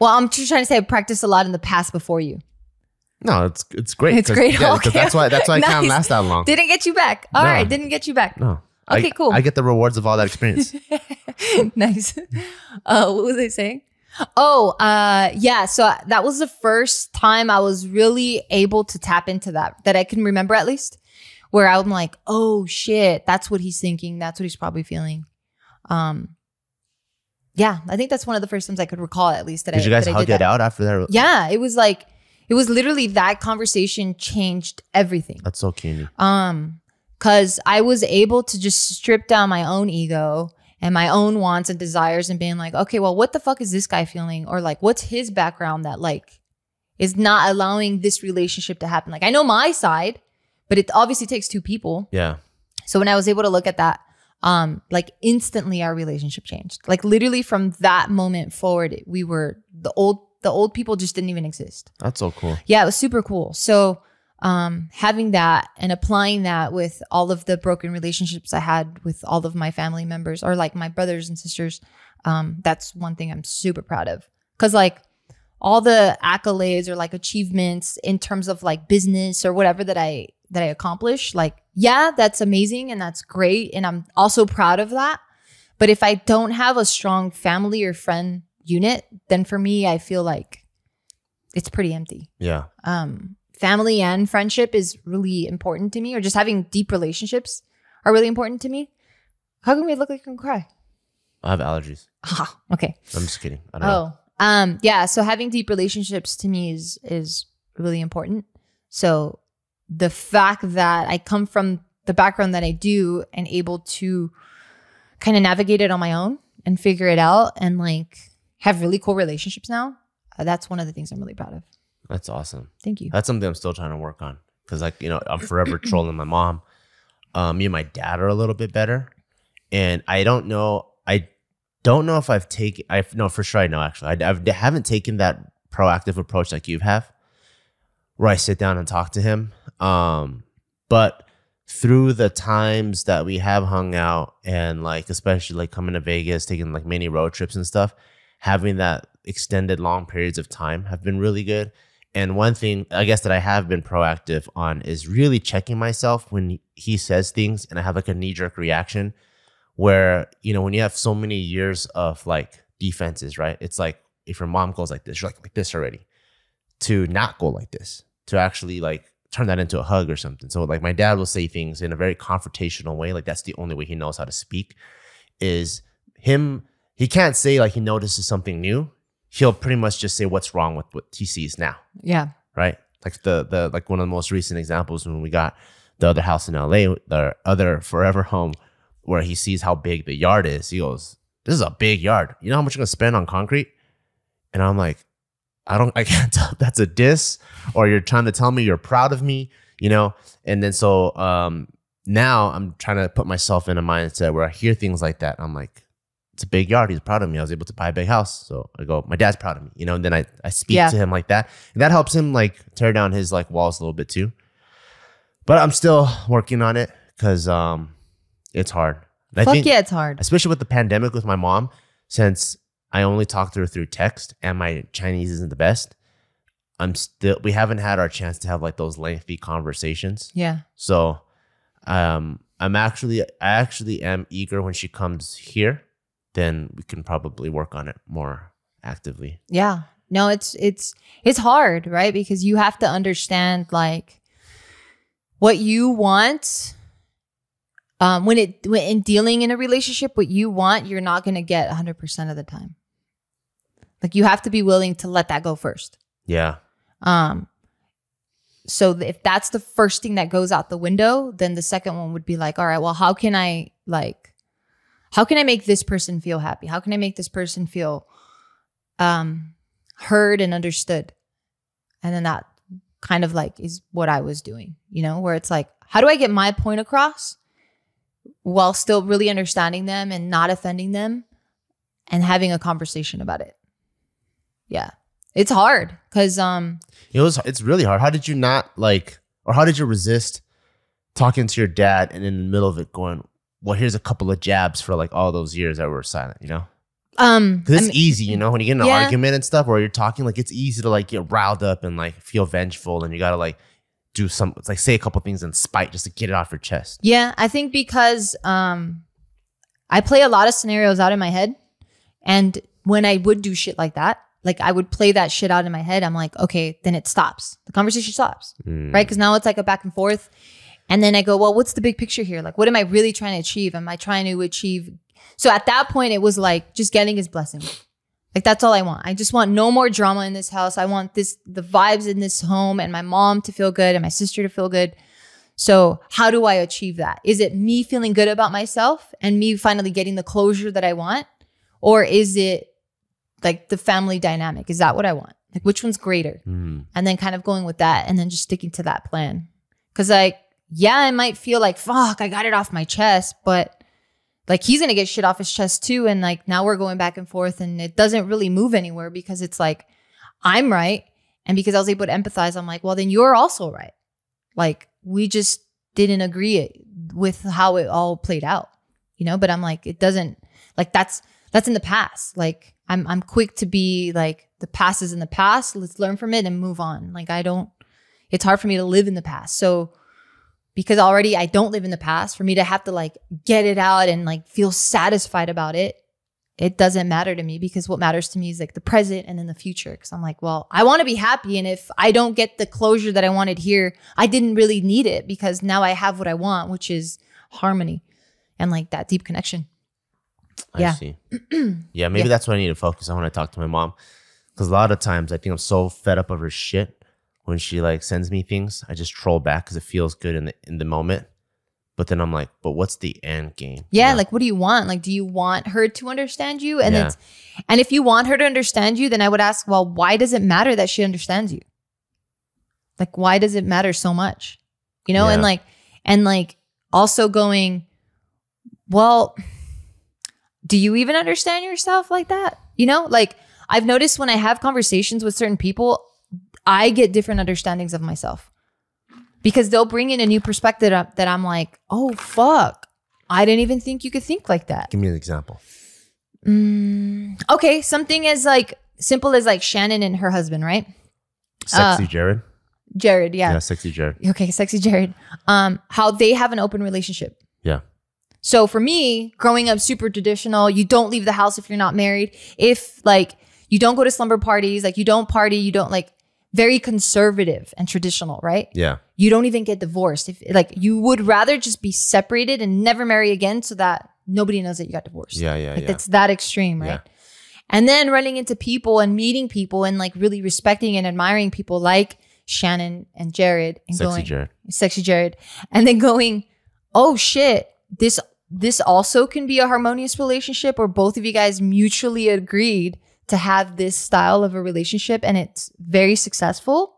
well, I'm just trying to say I practiced a lot in the past before you. no, it's it's great. It's great. Yeah, Okay. that's why that's why I can't last that long. Didn't get you back. All No. right, didn't get you back. No. Okay, I, cool. I get the rewards of all that experience. nice. Uh, what was I saying? Oh, uh, yeah. So that was the first time I was really able to tap into that, that I can remember at least, where I'm like, oh shit, that's what he's thinking. That's what he's probably feeling. Um, yeah, I think that's one of the first times I could recall at least that Did I you guys hug did it that. out after that? Yeah, it was like it was literally that conversation changed everything. That's so cuny. Um, cause I was able to just strip down my own ego and my own wants and desires and being like, okay, well, what the fuck is this guy feeling? Or like, what's his background that like is not allowing this relationship to happen? Like, I know my side, but it obviously takes two people. Yeah. So when I was able to look at that, um, like instantly our relationship changed. Like literally from that moment forward, we were the old the old people just didn't even exist That's so cool. yeah, it was super cool. So um, having that and applying that with all of the broken relationships I had with all of my family members or like my brothers and sisters, um, that's one thing I'm super proud of. Cause like all the accolades or like achievements in terms of like business or whatever that I that I accomplish, like yeah, that's amazing and that's great, and I'm also proud of that. But if I don't have a strong family or friend unit, then for me, I feel like it's pretty empty Yeah. um, family and friendship is really important to me, or just having deep relationships are really important to me. How can we look like I can cry? I have allergies. Ah, okay. I'm just kidding. I don't know. Oh, um, yeah. So having deep relationships to me is is really important. So the fact that I come from the background that I do and able to kind of navigate it on my own and figure it out and like have really cool relationships now, uh, that's one of the things I'm really proud of. That's awesome. Thank you. That's something I'm still trying to work on. Cause like, you know, I'm forever trolling my mom. Um, me and my dad are a little bit better. And I don't know, I don't know if I've taken, I no, for sure I know actually. I, I've, I haven't taken that proactive approach like you have, where I sit down and talk to him. Um, but through the times that we have hung out and like, especially like coming to Vegas, taking like many road trips and stuff, having that extended long periods of time have been really good. And one thing I guess that I have been proactive on is really checking myself when he says things and I have like a knee jerk reaction where, you know, when you have so many years of like defenses, right? It's like if your mom goes like this, you're like, like this already. To not go like this, to actually like turn that into a hug or something. So like my dad will say things in a very confrontational way. Like that's the only way he knows how to speak is him. He can't say like he notices something new. He'll pretty much just say what's wrong with what he sees now Yeah. right? Like the the like one of the most recent examples when we got the other house in LA, the other forever home, where he sees how big the yard is. He goes, "This is a big yard. You know how much I'm gonna spend on concrete?" And I'm like, "I don't, I can't [LAUGHS] tell if that's a diss or you're trying to tell me you're proud of me, you know." And then so um now I'm trying to put myself in a mindset where I hear things like that. I'm like, it's a big yard. He's proud of me. I was able to buy a big house. So I go, my dad's proud of me, you know, and then I, I speak Yeah. to him like that. And that helps him like tear down his like walls a little bit too. But I'm still working on it because um it's hard. And I Fuck think yeah, it's hard. especially with the pandemic with my mom, since I only talk to her through text and my Chinese isn't the best, I'm still we haven't had our chance to have like those lengthy conversations. Yeah. So um I'm actually I actually am eager when she comes here, then we can probably work on it more actively. Yeah. No, it's it's it's hard, right? Because you have to understand like what you want. Um, when it when in dealing in a relationship, what you want, you're not gonna get 100 percent of the time. Like you have to be willing to let that go first. Yeah. Um, so if that's the first thing that goes out the window, then the second one would be like, all right, well, how can I like, how can I make this person feel happy? How can I make this person feel um heard and understood? And then that kind of like is what I was doing, you know, where it's like, how do I get my point across while still really understanding them and not offending them and having a conversation about it? Yeah. It's hard because um It was it's really hard. How did you not like or how did you resist talking to your dad and in the middle of it going, Well, here's a couple of jabs for like all those years that were silent, you know? um Because I it's mean- easy, you know, when you get in an Yeah. argument and stuff, or you're talking, like it's easy to like get riled up and like feel vengeful, and you gotta like do some, it's like say a couple things in spite just to get it off your chest. Yeah, I think because um I play a lot of scenarios out in my head and when I would do shit like that, like I would play that shit out in my head, I'm like, okay, then it stops. The conversation stops. Mm. Right? Cuz now it's like a back and forth. And then I go, well, what's the big picture here? Like what am I really trying to achieve? Am I trying to achieve So at that point it was like just getting his blessing. Like that's all I want. I just want no more drama in this house. I want this the vibes in this home and my mom to feel good and my sister to feel good. So, how do I achieve that? Is it me feeling good about myself and me finally getting the closure that I want? Or is it like the family dynamic? Is that what I want? Like, which one's greater? Mm. And then kind of going with that and then just sticking to that plan. Cause, like, yeah, I might feel like, fuck, I got it off my chest, but like he's gonna get shit off his chest too. And like now we're going back and forth and it doesn't really move anywhere because it's like, I'm right. And because I was able to empathize, I'm like, well, then you're also right. Like we just didn't agree with how it all played out, you know. But I'm like, it doesn't like that's that's in the past. Like I'm I'm quick to be like the past is in the past. Let's learn from it and move on. Like I don't. It's hard for me to live in the past. So because already I don't live in the past, for me to have to like get it out and like feel satisfied about it, it doesn't matter to me because what matters to me is like the present and then the future. Because I'm like, well, I want to be happy. And if I don't get the closure that I wanted here, I didn't really need it because now I have what I want, which is harmony and like that deep connection. I Yeah. see. [CLEARS THROAT] yeah, maybe Yeah. that's what I need to focus on when I talk to my mom. Because a lot of times I think I'm so fed up of her shit when she like sends me things. I just troll back because it feels good in the in the moment. But then I'm like, but what's the end game? You Yeah, know? like what do you want? Like, do you want her to understand you? And Yeah. it's and if you want her to understand you, then I would ask, well, why does it matter that she understands you? Like, why does it matter so much? You know, and like, and like also going, well, do you even understand yourself like that? You know, like I've noticed when I have conversations with certain people, I get different understandings of myself because they'll bring in a new perspective up that I'm like, oh fuck, I didn't even think you could think like that. give me an example. Mm, okay, something as like simple as like Shannon and her husband, right? Sexy Jared. Jared, Yeah. Uh, yeah. sexy Jared. Okay, sexy Jared. Um, how they have an open relationship. Yeah. So for me, growing up super traditional, you don't leave the house if you're not married. If like you don't go to slumber parties, like you don't party, you don't like very conservative and traditional, right? Yeah. You don't even get divorced. If like you would rather just be separated and never marry again so that nobody knows that you got divorced. Yeah. Yeah. Like yeah. it's that extreme, right? Yeah. And then running into people and meeting people and like really respecting and admiring people like Shannon and Jared and Sexy going Jared. sexy Jared and then going, "Oh shit, this this also can be a harmonious relationship where both of you guys mutually agreed to have this style of a relationship and it's very successful."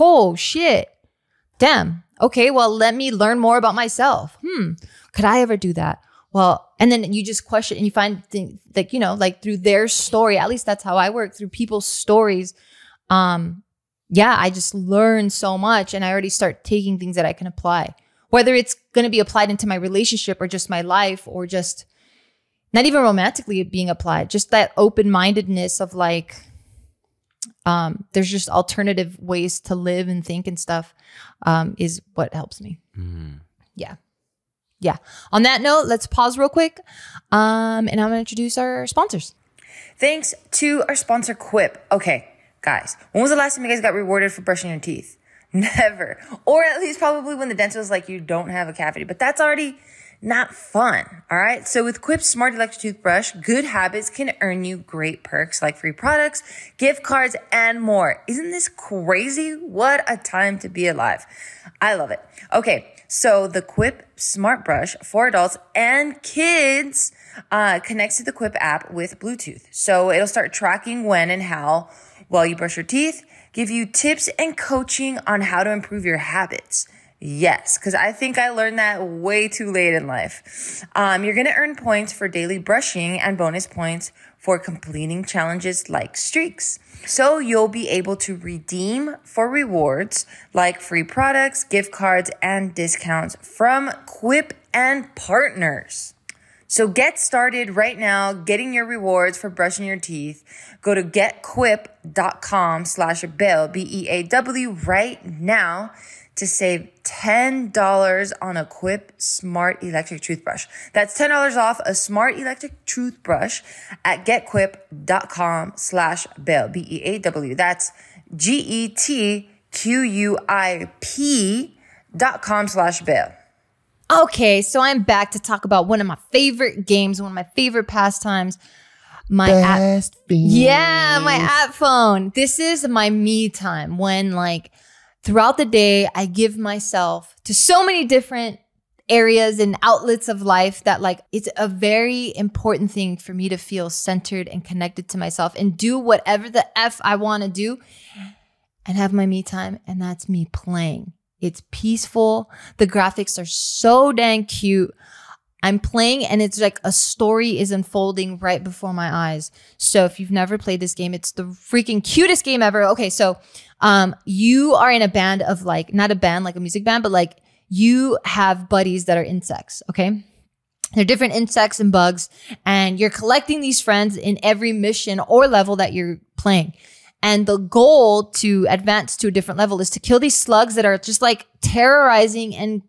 Oh shit. Damn. Okay, well, let me learn more about myself. Hmm, could I ever do that? Well, and then you just question and you find things like, you know, like through their story, at least that's how I work through people's stories. Um, yeah, I just learn so much and I already start taking things that I can apply, whether it's going to be applied into my relationship or just my life or just not even romantically being applied, just that open mindedness of like, um, there's just alternative ways to live and think and stuff um, is what helps me. Mm. Yeah. Yeah. On that note, let's pause real quick. Um, and I'm going to introduce our sponsors. Thanks to our sponsor, Quip. Okay, guys, when was the last time you guys got rewarded for brushing your teeth? [LAUGHS] Never. Or at least probably when the dentist was like, you don't have a cavity, but that's already not fun. All right. So with Quip's smart electric toothbrush, good habits can earn you great perks like free products, gift cards, and more. Isn't this crazy? What a time to be alive. I love it. Okay. So the Quip smart brush for adults and kids uh, connects to the Quip app with Bluetooth. So it'll start tracking when and how while you brush your teeth, give you tips and coaching on how to improve your habits. Yes, because I think I learned that way too late in life. Um, you're going to earn points for daily brushing and bonus points for completing challenges like streaks. So you'll be able to redeem for rewards like free products, gift cards, and discounts from Quip and partners. So get started right now getting your rewards for brushing your teeth. Go to getquip.com slash Bell, B-E-A-W right now to save $10 on a Quip Smart Electric Toothbrush. That's $10 off a Smart Electric Toothbrush at getquip.com slash Bell, B-E-A-W. That's G-E-T-Q-U-I-P dot com slash Bell. Okay, so I'm back to talk about one of my favorite games, one of my favorite pastimes. My app. Best. Yeah, my app phone. This is my me time when like throughout the day I give myself to so many different areas and outlets of life that like it's a very important thing for me to feel centered and connected to myself and do whatever the f I want to do and have my me time and that's me playing. It's peaceful. The graphics are so dang cute. I'm playing and it's like a story is unfolding right before my eyes. So if you've never played this game, it's the freaking cutest game ever. Okay, so um you are in a band of like not a band like a music band, but like you have buddies that are insects, okay? They're different insects and bugs and you're collecting these friends in every mission or level that you're playing. And the goal to advance to a different level is to kill these slugs that are just like terrorizing and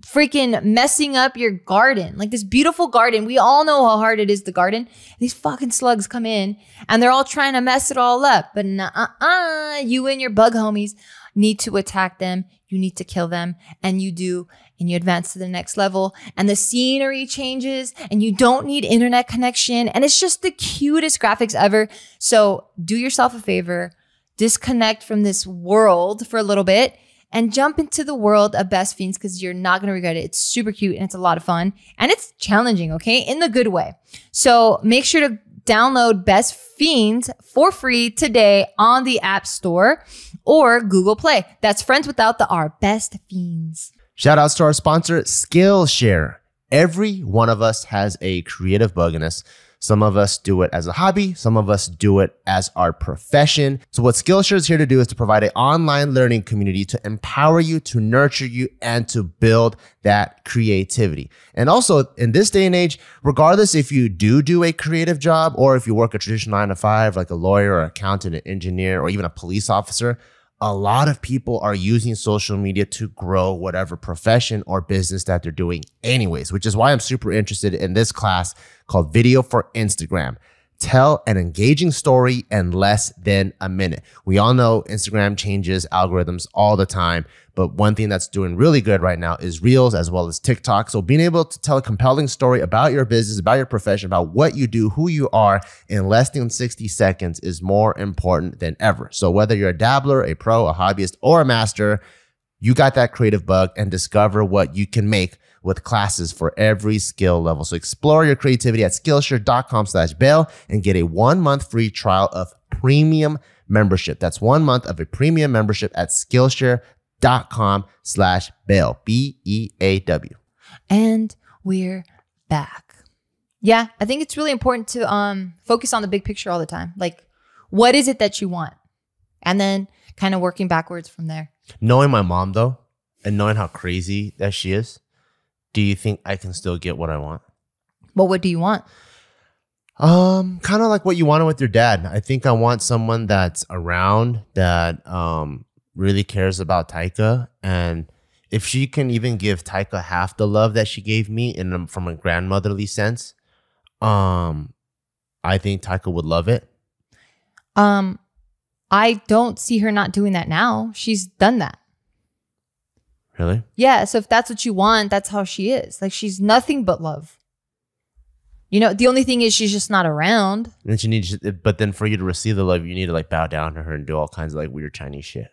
freaking messing up your garden. Like this beautiful garden. We all know how hard it is to garden. These fucking slugs come in and they're all trying to mess it all up. But uh uh, you and your bug homies need to attack them. You need to kill them and you do and you advance to the next level and the scenery changes and you don't need internet connection and it's just the cutest graphics ever. So do yourself a favor, disconnect from this world for a little bit and jump into the world of Best Fiends because you're not going to regret it. It's super cute and it's a lot of fun and it's challenging, okay? In the good way. So make sure to download Best Fiends for free today on the App Store or Google Play. That's friends without the R. Best Fiends. Shout outs to our sponsor, Skillshare. Every one of us has a creative bug in us. Some of us do it as a hobby. Some of us do it as our profession. So what Skillshare is here to do is to provide an online learning community to empower you, to nurture you, and to build that creativity. And also in this day and age, regardless if you do do a creative job or if you work a traditional nine to five, like a lawyer or accountant, an engineer, or even a police officer, a lot of people are using social media to grow whatever profession or business that they're doing anyways, which is why I'm super interested in this class called Video for Instagram. Tell an engaging story in less than a minute. We all know Instagram changes algorithms all the time, but one thing that's doing really good right now is Reels as well as TikTok. So being able to tell a compelling story about your business, about your profession, about what you do, who you are in less than 60 seconds is more important than ever. So whether you're a dabbler, a pro, a hobbyist, or a master, you got that creative bug and discover what you can make with classes for every skill level. So explore your creativity at Skillshare.com slash Bell and get a one month free trial of premium membership. That's one month of a premium membership at Skillshare.com slash bail b-e-a-w And we're back. Yeah, I think it's really important to um focus on the big picture all the time. Like what is it that you want? And then kind of working backwards from there. knowing my mom though and knowing how crazy that she is do you think i can still get what i want Well, what do you want? um kind of like what you wanted with your dad i think i want someone that's around that um really cares about taika and if she can even give taika half the love that she gave me in a, from a grandmotherly sense um i think taika would love it Um I don't see her not doing that now. She's done that. Really Yeah, so if that's what you want, that's how she is. Like she's nothing but love. You know, the only thing is she's just not around. and she needs but then for you to receive the love you need to like bow down to her and do all kinds of like weird chinese shit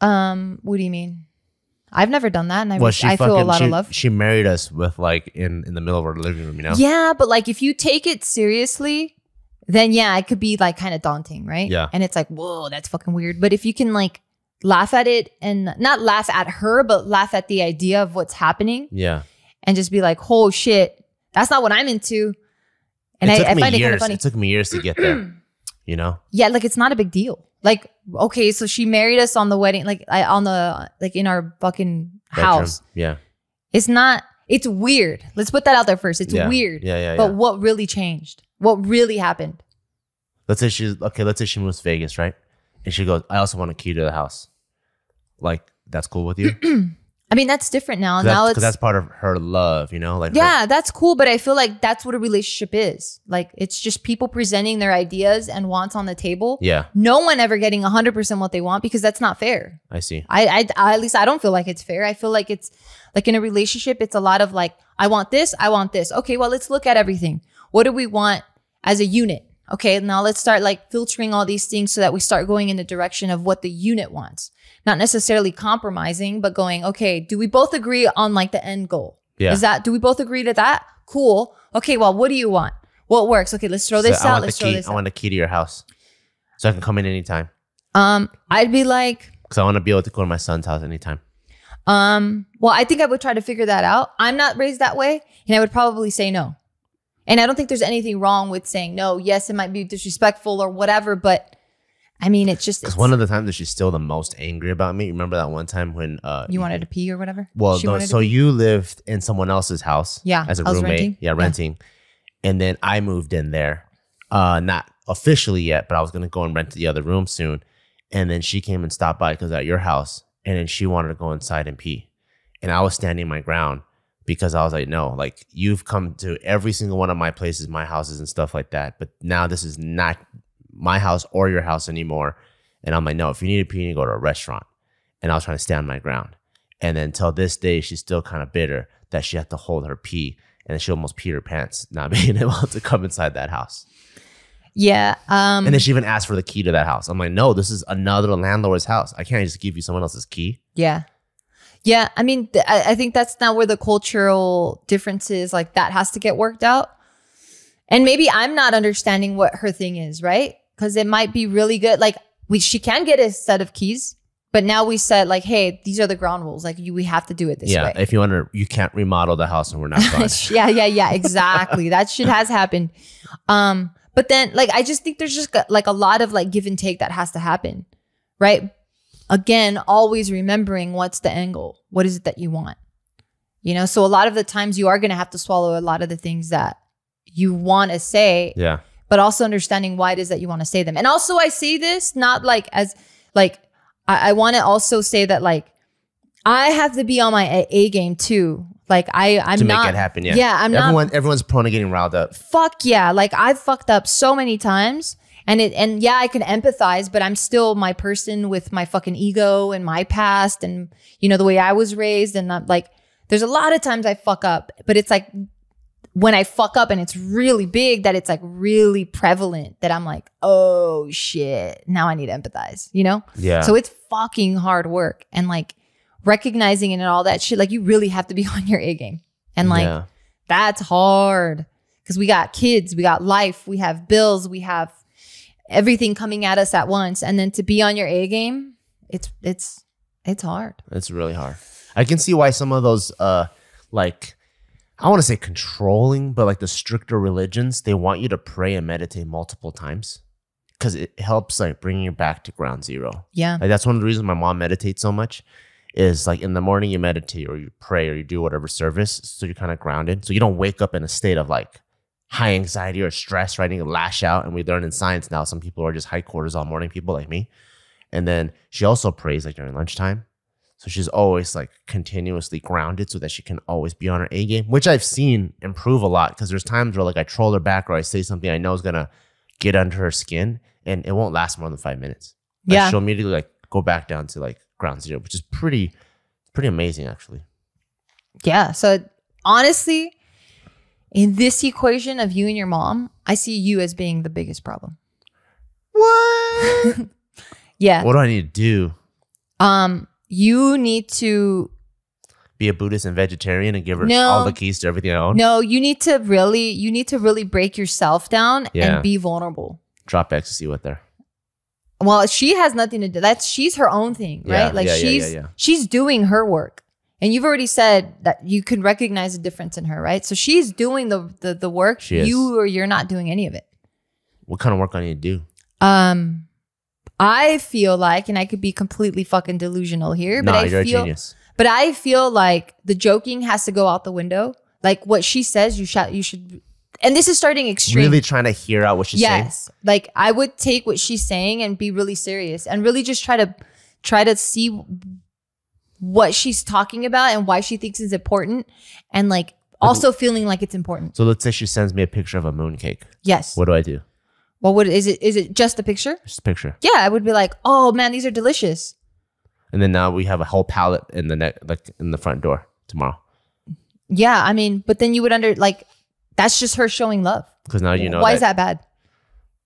Um, what do you mean? I've never done that, and I, well, wish- I feel a lot she, of love. She married us with like in in the middle of our living room, you know. Yeah, but like if you take it seriously, then yeah, it could be like kind of daunting, right? Yeah. And it's like, whoa, that's fucking weird. But if you can like laugh at it and not laugh at her, but laugh at the idea of what's happening Yeah. and just be like, oh shit, that's not what I'm into. And it I, took I me find it kind years. of funny. It took me years to get there. [CLEARS THROAT] you know. yeah, like it's not a big deal. Like, okay, so she married us on the wedding, like I, on the like in our fucking Bedroom. house. Yeah. It's not. It's weird. Let's put that out there first. It's yeah. weird. Yeah, yeah, But yeah. what really changed? What really happened? let's say she's okay. Let's say she moves to Vegas, right? And she goes, "I also want a key to the house." Like that's cool with you? [CLEARS THROAT] I mean, that's different now. that's, now 'cause it's that's part of her love, you know. Like her- yeah, that's cool. But I feel like that's what a relationship is. Like it's just people presenting their ideas and wants on the table. yeah. No one ever getting hundred percent what they want because that's not fair. I see. I, I, I at least I don't feel like it's fair. I feel like it's like in a relationship, it's a lot of like, I want this, I want this. Okay, well, let's look at everything. What do we want as a unit? Okay, now let's start like filtering all these things so that we start going in the direction of what the unit wants. Not necessarily compromising, but going, okay, do we both agree on like the end goal? Yeah. Is that do we both agree to that? Cool. Okay, well, what do you want? What works? Okay, let's throw this I out. Let's the throw key. this I out. want the key to your house, so I can come in anytime. Um, I'd be like, Because I want to be able to go to my son's house anytime. Um, well, I think I would try to figure that out. I'm not raised that way, and I would probably say no. And I don't think there's anything wrong with saying no. Yes, it might be disrespectful or whatever, but I mean, it's just Because it's- one of the times that she's still the most angry about me. Remember that one time when uh you wanted to pee or whatever. Well, no, so you lived in someone else's house, Yeah, as a roommate, renting. yeah, Yeah. renting, and then I moved in there, uh, not officially yet, but I was gonna go and rent the other room soon, and then she came and stopped by because at your house, and then she wanted to go inside and pee, and I was standing my ground because I was like, no, like you've come to every single one of my places, my houses and stuff like that, but now this is not my house or your house anymore, and I'm like, no, if you need to pee, you need to go to a restaurant, and I was trying to stand my ground. And then till this day, she's still kind of bitter that she had to hold her pee, and she almost peed her pants not [LAUGHS] being able to come inside that house. yeah. Um, And then she even asked for the key to that house. I'm like, no, this is another landlord's house. I can't just give you someone else's key. yeah, yeah. I mean, th- I, I think that's not where the cultural differences like that has to get worked out. And maybe I'm not understanding what her thing is, right? Because it might be really good. Like we, she can get a set of keys, but now we said like, hey, these are the ground rules. Like you, we have to do it this yeah, way. if you want to, you can't remodel the house, and we're not [LAUGHS] yeah, yeah, yeah, exactly. that shit has happened. Um, but then like I just think there's just like a lot of like give and take that has to happen, right? Again, always remembering what's the angle. What is it that you want? You know, so a lot of the times you are going to have to swallow a lot of the things that you want to say, yeah, but also understanding why it is that you want to say them. And also, I say this not like as like I, I want to also say that like I have to be on my A, A game too. Like I, I'm to not make it happen. Yeah, yeah, I'm not everyone, everyone's prone to getting riled up. fuck yeah like i've fucked up so many times and it and yeah i can empathize but i'm still my person with my fucking ego and my past and you know the way i was raised. And I'm like there's a lot of times i fuck up but it's like when i fuck up and it's really big that it's like really prevalent that i'm like oh shit now i need to empathize you know? Yeah, so it's fucking hard work and like recognizing it and all that shit like you really have to be [LAUGHS] on your a game. And like yeah. that's hard because we got kids, we got life, we have bills, we have everything coming at us at once. And then to be on your A game it's it's it's hard. It's really hard. I can see why some of those uh like I want to say controlling, but like the stricter religions, they want you to pray and meditate multiple times because it helps like bringing you back to ground zero. Yeah. Like that's one of the reasons my mom meditates so much. Is like in the morning you meditate or you pray or you do whatever service, so you're kind of grounded. So you don't wake up in a state of like high anxiety or stress, right? You lash out. And we learn in science now some people are just high cortisol morning people like me. And then she also prays like during lunchtime. So she's always like continuously grounded so that she can always be on her A game, which I've seen improve a lot because there's times where like I troll her back or I say something I know is gonna get under her skin and it won't last more than five minutes. Like, Yeah. She'll immediately like go back down to like ground zero, which is pretty pretty amazing actually. Yeah. So honestly, in this equation of you and your mom, I see you as being the biggest problem. What? [LAUGHS] Yeah. what do I need to do? Um, you need to Be a Buddhist and vegetarian and give her No. all the keys to everything I own? no, you need to really, you need to really break yourself down Yeah. and be vulnerable. Drop ecstasy with her. Well, she has nothing to do. That's she's her own thing, Yeah, right? Like yeah, she's yeah, yeah. she's doing her work. And you've already said that you can recognize a difference in her, right? So she's doing the the, the work. She is. You or you're not doing any of it. What kind of work I need to do? Um I feel like, and I could be completely fucking delusional here, but Nah, I you're a feel genius. but I feel like the joking has to go out the window. Like what she says, you should you should and this is starting extreme. Really trying to hear out what she's saying. yes. Like I would take what she's saying and be really serious and really just try to try to see what she's talking about and why she thinks is important and like also feeling like it's important. So let's say she sends me a picture of a mooncake. Yes. What do I do? Well, what is it? Is it just a picture? Just a picture. Yeah, I would be like, oh man, these are delicious. And then now we have a whole pallet in the neck, like in the front door tomorrow. Yeah, I mean, but then you would under like that's just her showing love. Because now you know. Why is that bad?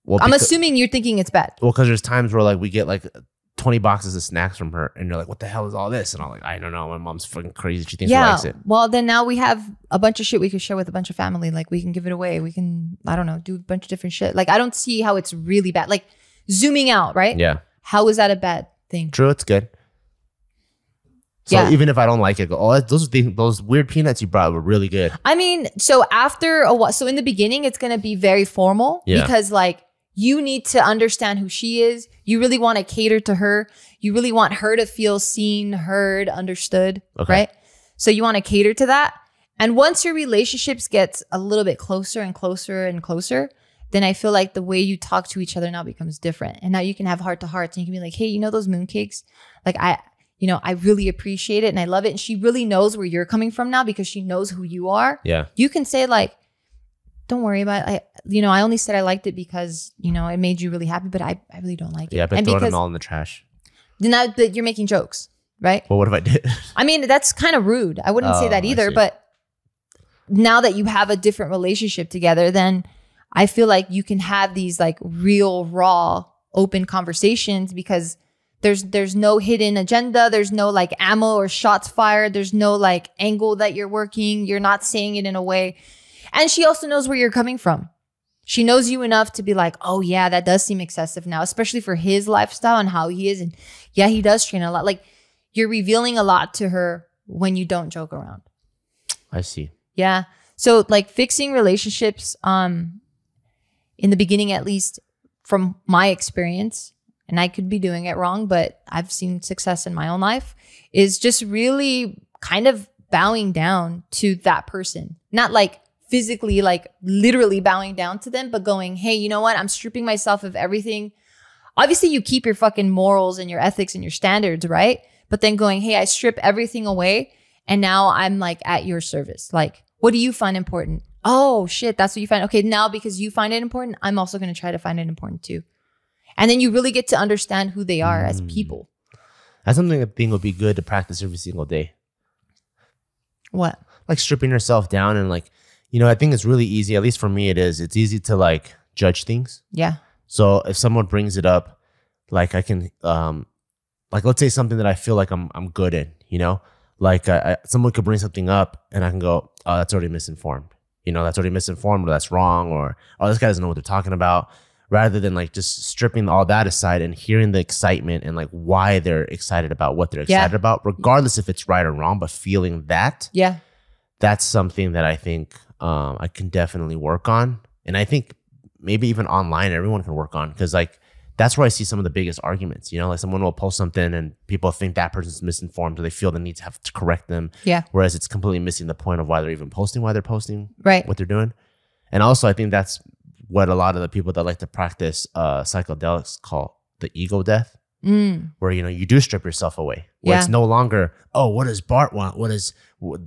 Well, I'm assuming you're thinking it's bad. Well, because there's times where like we get like 20 boxes of snacks from her, and you're like, "What the hell is all this?" And I'm like, "I don't know. My mom's fucking crazy. She thinks she yeah. likes it." Well, then now we have a bunch of shit we could share with a bunch of family. Like we can give it away. We can, I don't know, do a bunch of different shit. Like I don't see how it's really bad. Like zooming out, right? Yeah, How is that a bad thing? true. It's good. So Yeah. even if I don't like it, go, oh, those things, those weird peanuts you brought were really good. I mean, so after a while, so in the beginning, it's going to be very formal Yeah. because like you need to understand who she is. You really want to cater to her. You really want her to feel seen, heard, understood, Okay. right? So you want to cater to that. And once your relationships gets a little bit closer and closer and closer, then I feel like the way you talk to each other now becomes different. And now you can have heart to hearts and you can be like, hey, you know those mooncakes? Like I, you know, I really appreciate it and I love it. And she really knows where you're coming from now because she knows who you are Yeah, you can say like don't worry about it. I you know, I only said I liked it because, you know, it made you really happy, but I, I really don't like it. yeah. I've been and throwing because them all in the trash. now that you're making jokes, right? Well, what if I did? [LAUGHS] I mean, that's kind of rude. I wouldn't say Oh, that either, but now that you have a different relationship together, then I feel like you can have these like real raw open conversations because there's there's no hidden agenda, there's no like ammo or shots fired, there's no like angle that you're working, you're not saying it in a way. And she also knows where you're coming from. She knows you enough to be like, "Oh yeah, that does seem excessive now, especially for his lifestyle and how he is and yeah, he does train a lot." Like you're revealing a lot to her when you don't joke around. I see. Yeah. So like fixing relationships, um, in the beginning at least, from my experience, and I could be doing it wrong, but I've seen success in my own life, is just really kind of bowing down to that person. Not like physically, like literally bowing down to them, but going, hey, you know what? I'm stripping myself of everything. Obviously, you keep your fucking morals and your ethics and your standards, right? But then going, hey, I strip everything away and now I'm like at your service. Like, what do you find important? Oh shit, that's what you find. Okay, now because you find it important, I'm also going to try to find it important too. And then you really get to understand who they are as Mm. people. That's something I think would be good to practice every single day. What? like stripping yourself down and like you know i think it's really easy at least for me it is it's easy to like judge things Yeah. so if someone brings it up like i can um like let's say something that i feel like i'm i'm good in you know like I, I, someone could bring something up and i can go oh that's already misinformed you know that's already misinformed or that's wrong or oh this guy doesn't know what they're talking about rather than like just stripping all that aside and hearing the excitement and like why they're excited about what they're Yeah. excited about, regardless if it's right or wrong, but feeling that Yeah. that's something that I think um, I can definitely work on. And I think maybe even online, everyone can work on because like that's where I see some of the biggest arguments. You know, like someone will post something and people think that person's misinformed or they feel the need to have to correct them. Yeah. Whereas it's completely missing the point of why they're even posting, why they're posting Right. what they're doing. And also, I think that's what a lot of the people that like to practice uh, psychedelics call the ego death Mm. where you know you do strip yourself away where it's no longer oh what does bart want? What is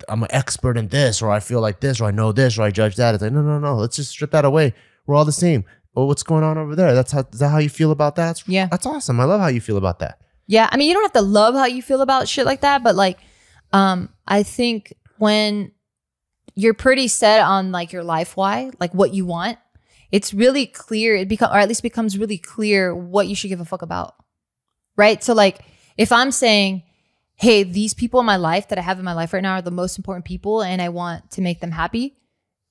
i'm an expert in this or i feel like this or i know this or i judge that. It's like no no no let's just strip that away. We're all the same. Well what's going on over there? That's how is that how you feel about that? That's- Yeah. that's awesome. I love how you feel about that. Yeah, I mean, you don't have to love how you feel about shit like that, but like, um, I think when you're pretty set on like your life why, like what you want, it's really clear. It become, or at least becomes really clear what you should give a fuck about, right? So like, if I'm saying, hey, these people in my life that I have in my life right now are the most important people, and I want to make them happy,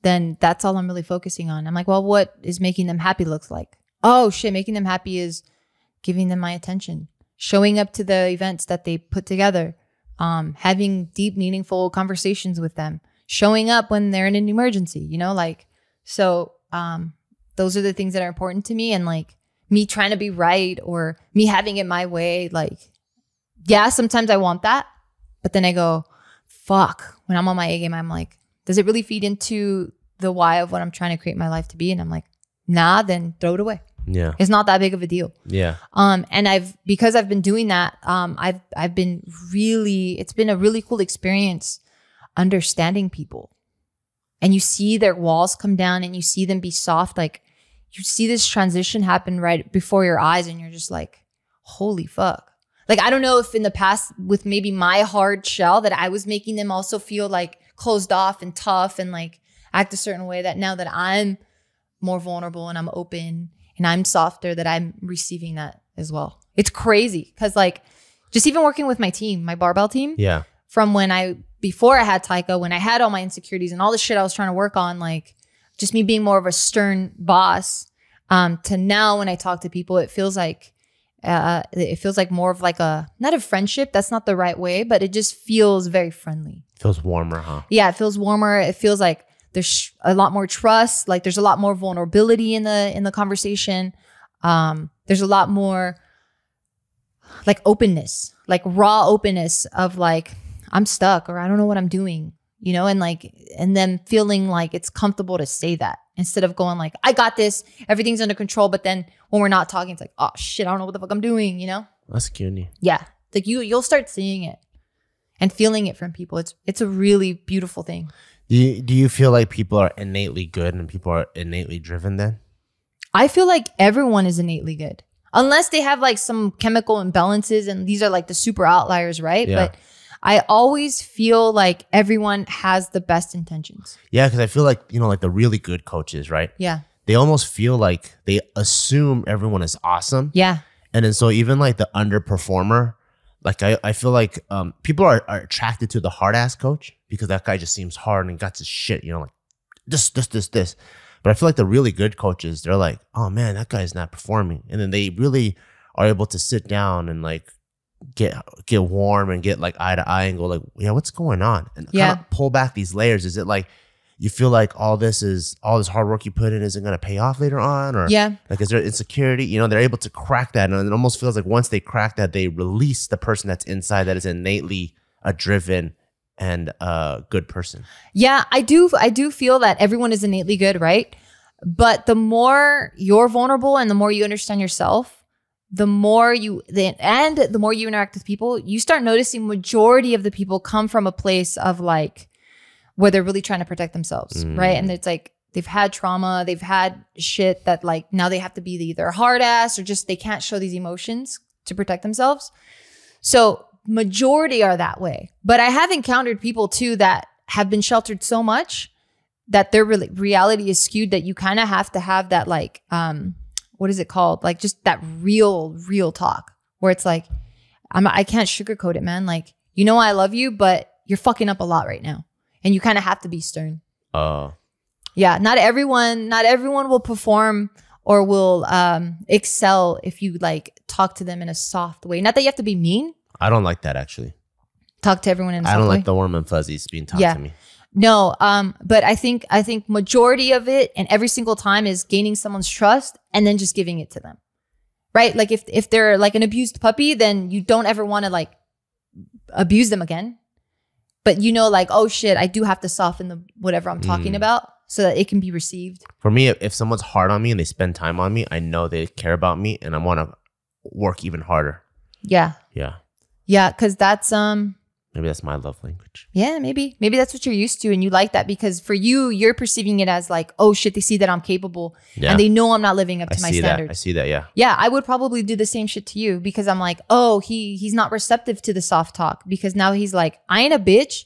then that's all I'm really focusing on. I'm like, well, what is making them happy looks like? Oh shit, making them happy is giving them my attention, showing up to the events that they put together, um, having deep, meaningful conversations with them, showing up when they're in an emergency, you know, like, so um, those are the things that are important to me. And like me trying to be right or me having it my way, like, yeah, sometimes I want that. But then I go, fuck, when I'm on my A game, I'm like, does it really feed into the why of what I'm trying to create my life to be? And I'm like, nah, then throw it away. yeah It's not that big of a deal. yeah Um, and I've because I've been doing that, um, I've I've been really it's been a really cool experience understanding people. And you see their walls come down and you see them be soft. Like you see this transition happen right before your eyes, and you're just like, holy fuck. Like I don't know if in the past with maybe my hard shell that I was making them also feel like closed off and tough and like act a certain way that now that I'm more vulnerable and I'm open and I'm softer that I'm receiving that as well. It's crazy because like just even working with my team, my barbell team, yeah from when I before I had Taika, when I had all my insecurities and all the shit I was trying to work on, like just me being more of a stern boss, um, to now when I talk to people, it feels like uh it feels like more of like a not a friendship, that's not the right way, but it just feels very friendly feels warmer huh yeah, it feels warmer. It feels like there's a lot more trust. Like there's a lot more vulnerability in the in the conversation. Um, there's a lot more like openness, like raw openness of like I'm stuck or I don't know what I'm doing, you know, and like and then feeling like it's comfortable to say that instead of going like I got this, everything's under control. But then when we're not talking, it's like oh shit, I don't know what the fuck I'm doing, you know? that's cutie Yeah, like you you'll start seeing it and feeling it from people. It's it's a really beautiful thing. do you, do you feel like people are innately good and people are innately driven then I feel like everyone is innately good. Unless they have like some chemical imbalances and these are like the super outliers, right? Yeah. But I always feel like everyone has the best intentions. yeah because i feel like you know like the really good coaches right Yeah. they almost feel like they assume everyone is awesome Yeah. And then so even like the underperformer, like I, I feel like um people are, are attracted to the hard ass coach because that guy just seems hard and got his shit, you know, like this, this, this, this. But I feel like the really good coaches, they're like, oh man, that guy's not performing. And then they really are able to sit down and like get get warm and get like eye to eye and go like, yeah, what's going on? And Yeah. kind of pull back these layers. Is it like you feel like all this is all this hard work you put in isn't gonna pay off later on? Or Yeah. like, is there insecurity? You know, they're able to crack that, and it almost feels like once they crack that, they release the person that's inside that is innately a driven and a good person. Yeah, I do I do feel that everyone is innately good, right? But the more you're vulnerable and the more you understand yourself, the more you the, and the more you interact with people, you start noticing majority of the people come from a place of like where they're really trying to protect themselves, right? And it's like they've had trauma, they've had shit that like now they have to be either hard ass or just they can't show these emotions to protect themselves. So majority are that way. But I have encountered people too that have been sheltered so much that their re- reality is skewed that you kind of have to have that like um what is it called? Like just that real real talk where it's like I'm I can't sugarcoat it, man. Like you know I love you, but you're fucking up a lot right now. And you kind of have to be stern. Uh, Yeah, not everyone not everyone will perform or will um, excel if you like talk to them in a soft way. Not that you have to be mean. I don't like that actually. Talk to everyone in a I don't way. like the warm and fuzzies being talked Yeah. to me. No, um, but I think I think majority of it and every single time is gaining someone's trust and then just giving it to them. Right? Like if if they're like an abused puppy, then you don't ever want to like abuse them again. But you know, like, oh shit, I do have to soften the whatever I'm talking Mm. about so that it can be received. For me, if, if someone's hard on me and they spend time on me, I know they care about me and I want to work even harder. Yeah. Yeah. Yeah. Cause that's um Maybe that's my love language. Yeah, maybe. Maybe that's what you're used to and you like that because for you, you're perceiving it as like, oh shit, they see that I'm capable Yeah. and they know I'm not living up I to my see that. I see that. Yeah. yeah, I would probably do the same shit to you because I'm like, oh, he he's not receptive to the soft talk because now he's like, I ain't a bitch.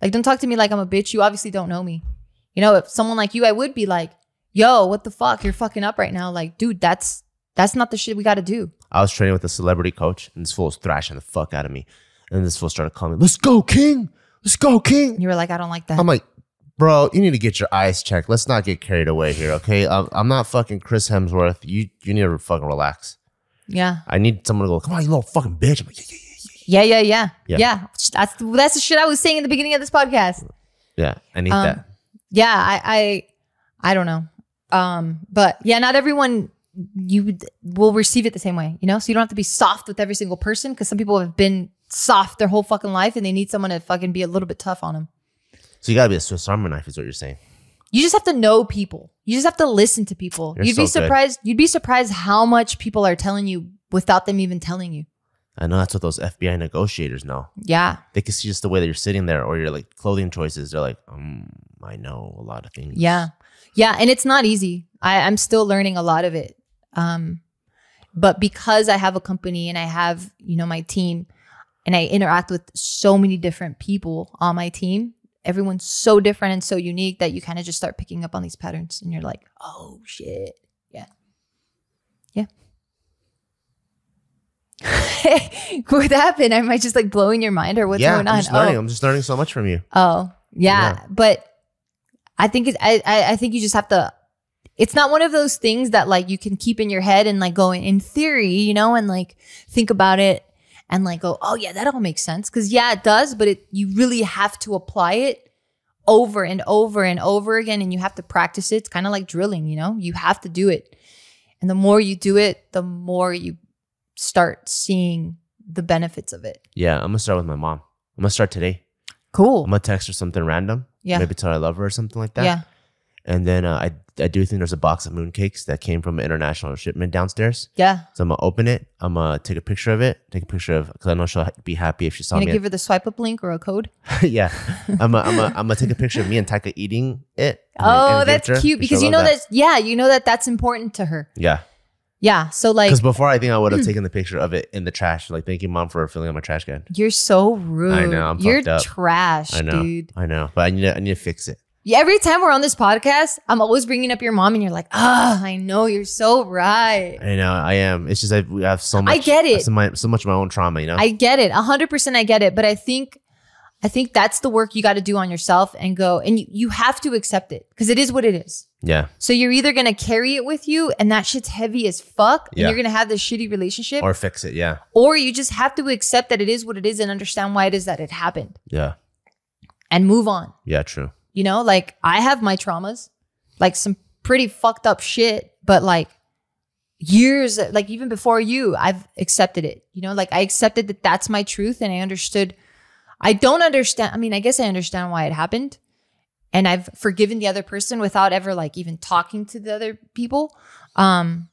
Like, don't talk to me like I'm a bitch. You obviously don't know me. You know, if someone like you, I would be like, yo, what the fuck? You're fucking up right now. Like, dude, that's that's not the shit we gotta do. I was training with a celebrity coach and this fool was thrashing the fuck out of me. And this fool started calling me, let's go, King. Let's go, King. You were like, I don't like that. I'm like, bro, you need to get your eyes checked. Let's not get carried away here, okay? I'm, I'm not fucking Chris Hemsworth. You you need to fucking relax. yeah. I need someone to go, come on, you little fucking bitch. I'm like, yeah, yeah, yeah, Yeah, yeah, yeah. Yeah. Yeah. That's that's the shit I was saying in the beginning of this podcast. yeah. I need Um, that. yeah i i i don't know um but yeah not everyone you will receive it the same way you know so you don't have to be soft with every single person because some people have been soft their whole fucking life and they need someone to fucking be a little bit tough on them So you gotta be a Swiss Army knife, is what you're saying. you just have to know people you just have to listen to people you'd be so good. surprised you'd be surprised how much people are telling you without them even telling you I know that's what those FBI negotiators know. yeah They can see just the way that you're sitting there or your like clothing choices. They're like, um, I know a lot of things. Yeah. Yeah. And it's not easy. I, I'm still learning a lot of it. Um, but because I have a company and I have, you know, my team and I interact with so many different people on my team, everyone's so different and so unique that you kind of just start picking up on these patterns and you're like, oh shit. Yeah. Yeah. [LAUGHS] what happened? Am I might just like blowing your mind or what's yeah, going I'm on? just learning. Oh. I'm just learning so much from you. Oh, yeah. Yeah. But I think it's, I, I I think you just have to it's not one of those things that like you can keep in your head and like go in, in theory, you know, and like think about it and like go, "Oh yeah, that all makes sense." Cuz yeah, it does, but it you really have to apply it over and over and over again and you have to practice it. It's kind of like drilling, you know? You have to do it. And the more you do it, the more you start seeing the benefits of it. Yeah, I'm gonna start with my mom. I'm gonna start today. Cool. I'm gonna text her something random. Yeah. Maybe tell her I love her or something like that. yeah. And then uh, I I do think there's a box of mooncakes that came from an international shipment downstairs. Yeah. So I'm gonna open it. I'm gonna take a picture of it. Take a picture of because I know she'll be happy if she saw You me. give her the swipe up link or a code? [LAUGHS] yeah, I'm gonna I'm gonna I'm take a picture of me and Taika eating it. Oh, and give that's cute because you know love that. Yeah, you know that that's important to her. Yeah, Yeah. So like, because before I think I would have [CLEARS THROAT] taken the picture of it in the trash. Like, thank you, mom, for filling up my trash can. you're so rude. I know, I'm you're trash, I know, dude. I know, but I need to, I need to fix it. Every time we're on this podcast, I'm always bringing up your mom, and you're like, ah, I know you're so right. I know, I am. It's just I we have so much. I get it. So, my, so much of my own trauma, you know. I get it, hundred percent. I get it, but I think, I think that's the work you got to do on yourself and go, and you, you have to accept it because it is what it is. yeah, So you're either gonna carry it with you, and that shit's heavy as fuck, and Yeah. you're gonna have this shitty relationship, or fix it. Yeah, or you just have to accept that it is what it is and understand why it is that it happened yeah, and move on. yeah. True. You know, like I have my traumas, like some pretty fucked up shit, but like years, like even before you, I've accepted it. You know, like I accepted that that's my truth and I understood. I don't understand. I mean, I guess I understand why it happened. And I've forgiven the other person without ever like even talking to the other people. Um,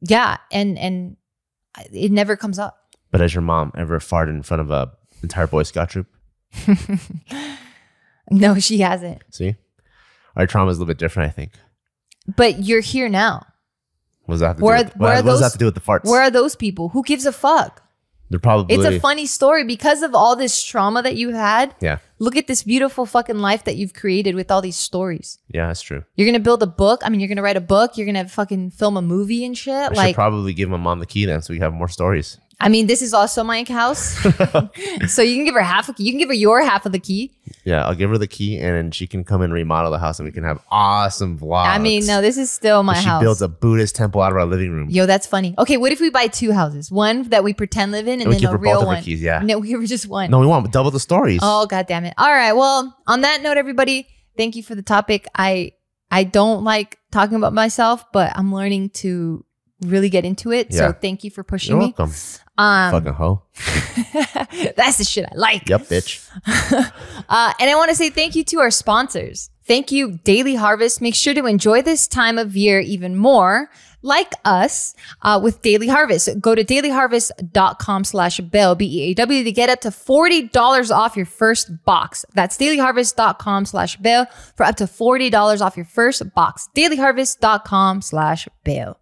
yeah. And, and it never comes up. But has your mom ever farted in front of a entire Boy Scout troop? [LAUGHS] [LAUGHS] No, she hasn't. See, our trauma is a little bit different. I think. But you're here now. What does that have to Where- do? With, what, are what does that have to do with the farts? Where are those people? Who gives a fuck? They're probably. It's a funny story because of all this trauma that you had. Yeah, Look at this beautiful fucking life that you've created with all these stories. yeah, that's true. You're gonna build a book. I mean, you're gonna write a book. You're gonna fucking film a movie and shit. I should like, probably give my mom the key then, so we have more stories. I mean, this is also my house, [LAUGHS] so you can give her half. Of, you can give her your half of the key. Yeah, I'll give her the key, and then she can come and remodel the house, and we can have awesome vlogs. I mean, no, this is still my she house. She builds a Buddhist temple out of our living room. Yo, that's funny. Okay, what if we buy two houses? One that we pretend live in, and, And we then a real both of her one. keys, yeah. No, we give her just one. No, we want double the stories. Oh god damn it. All right. Well, on that note, everybody, thank you for the topic. I I don't like talking about myself, but I'm learning to really get into it. So thank you for pushing You're me. welcome. Um Fucking hoe. [LAUGHS] that's the shit I like. Yep, bitch. [LAUGHS] Uh, and I want to say thank you to our sponsors. Thank you, Daily Harvest. Make sure to enjoy this time of year even more, like us, uh, with Daily Harvest. Go to dailyharvest.com slash Bill, B-E-A-W, to get up to $40 off your first box. That's dailyharvest.com slash Bill for up to $40 off your first box. dailyharvest.com slash Bill.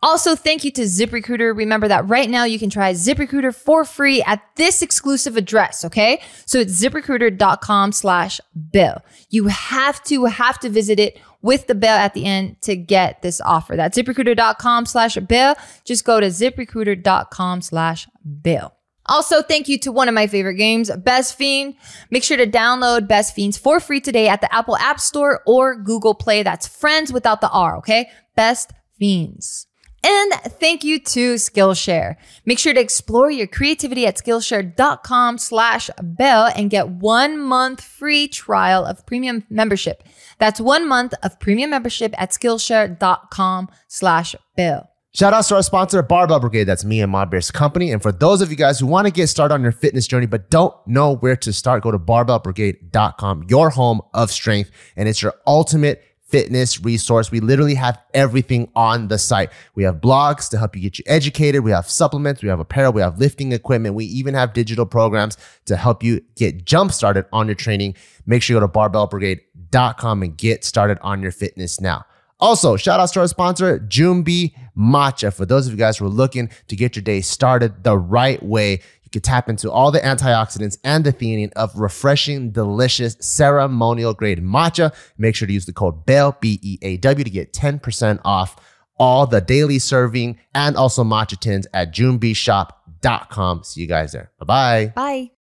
Also, thank you to ZipRecruiter. Remember that right now you can try ZipRecruiter for free at this exclusive address, okay? So it's ziprecruiter.com slash bill. You have to, have to visit it with the bill at the end to get this offer. That's ziprecruiter.com slash bill. Just go to ziprecruiter.com slash bill. Also, thank you to one of my favorite games, Best Fiend. Make sure to download Best Fiends for free today at the Apple App Store or Google Play. That's friends without the R, okay? Best Fiends. And thank you to Skillshare. Make sure to explore your creativity at Skillshare.com slash Bell and get one month free trial of premium membership. That's one month of premium membership at Skillshare.com slash Bill. Shout out to our sponsor, Barbell Brigade. That's me and my Bear's company. And for those of you guys who want to get started on your fitness journey but don't know where to start, go to barbellbrigade.com, your home of strength. And it's your ultimate fitness resource. We literally have everything on the site. We have blogs to help you get you educated. We have supplements. We have apparel. We have lifting equipment. We even have digital programs to help you get jump started on your training. Make sure you go to barbellbrigade.com and get started on your fitness now. Also, shout out to our sponsor, Jumbi Matcha. For those of you guys who are looking to get your day started the right way, can tap into all the antioxidants and the theanine of refreshing, delicious, ceremonial grade matcha. Make sure to use the code BEAW, B E A W, to get 10% off all the daily serving and also matcha tins at jumbishop.com. See you guys there. Bye bye. Bye.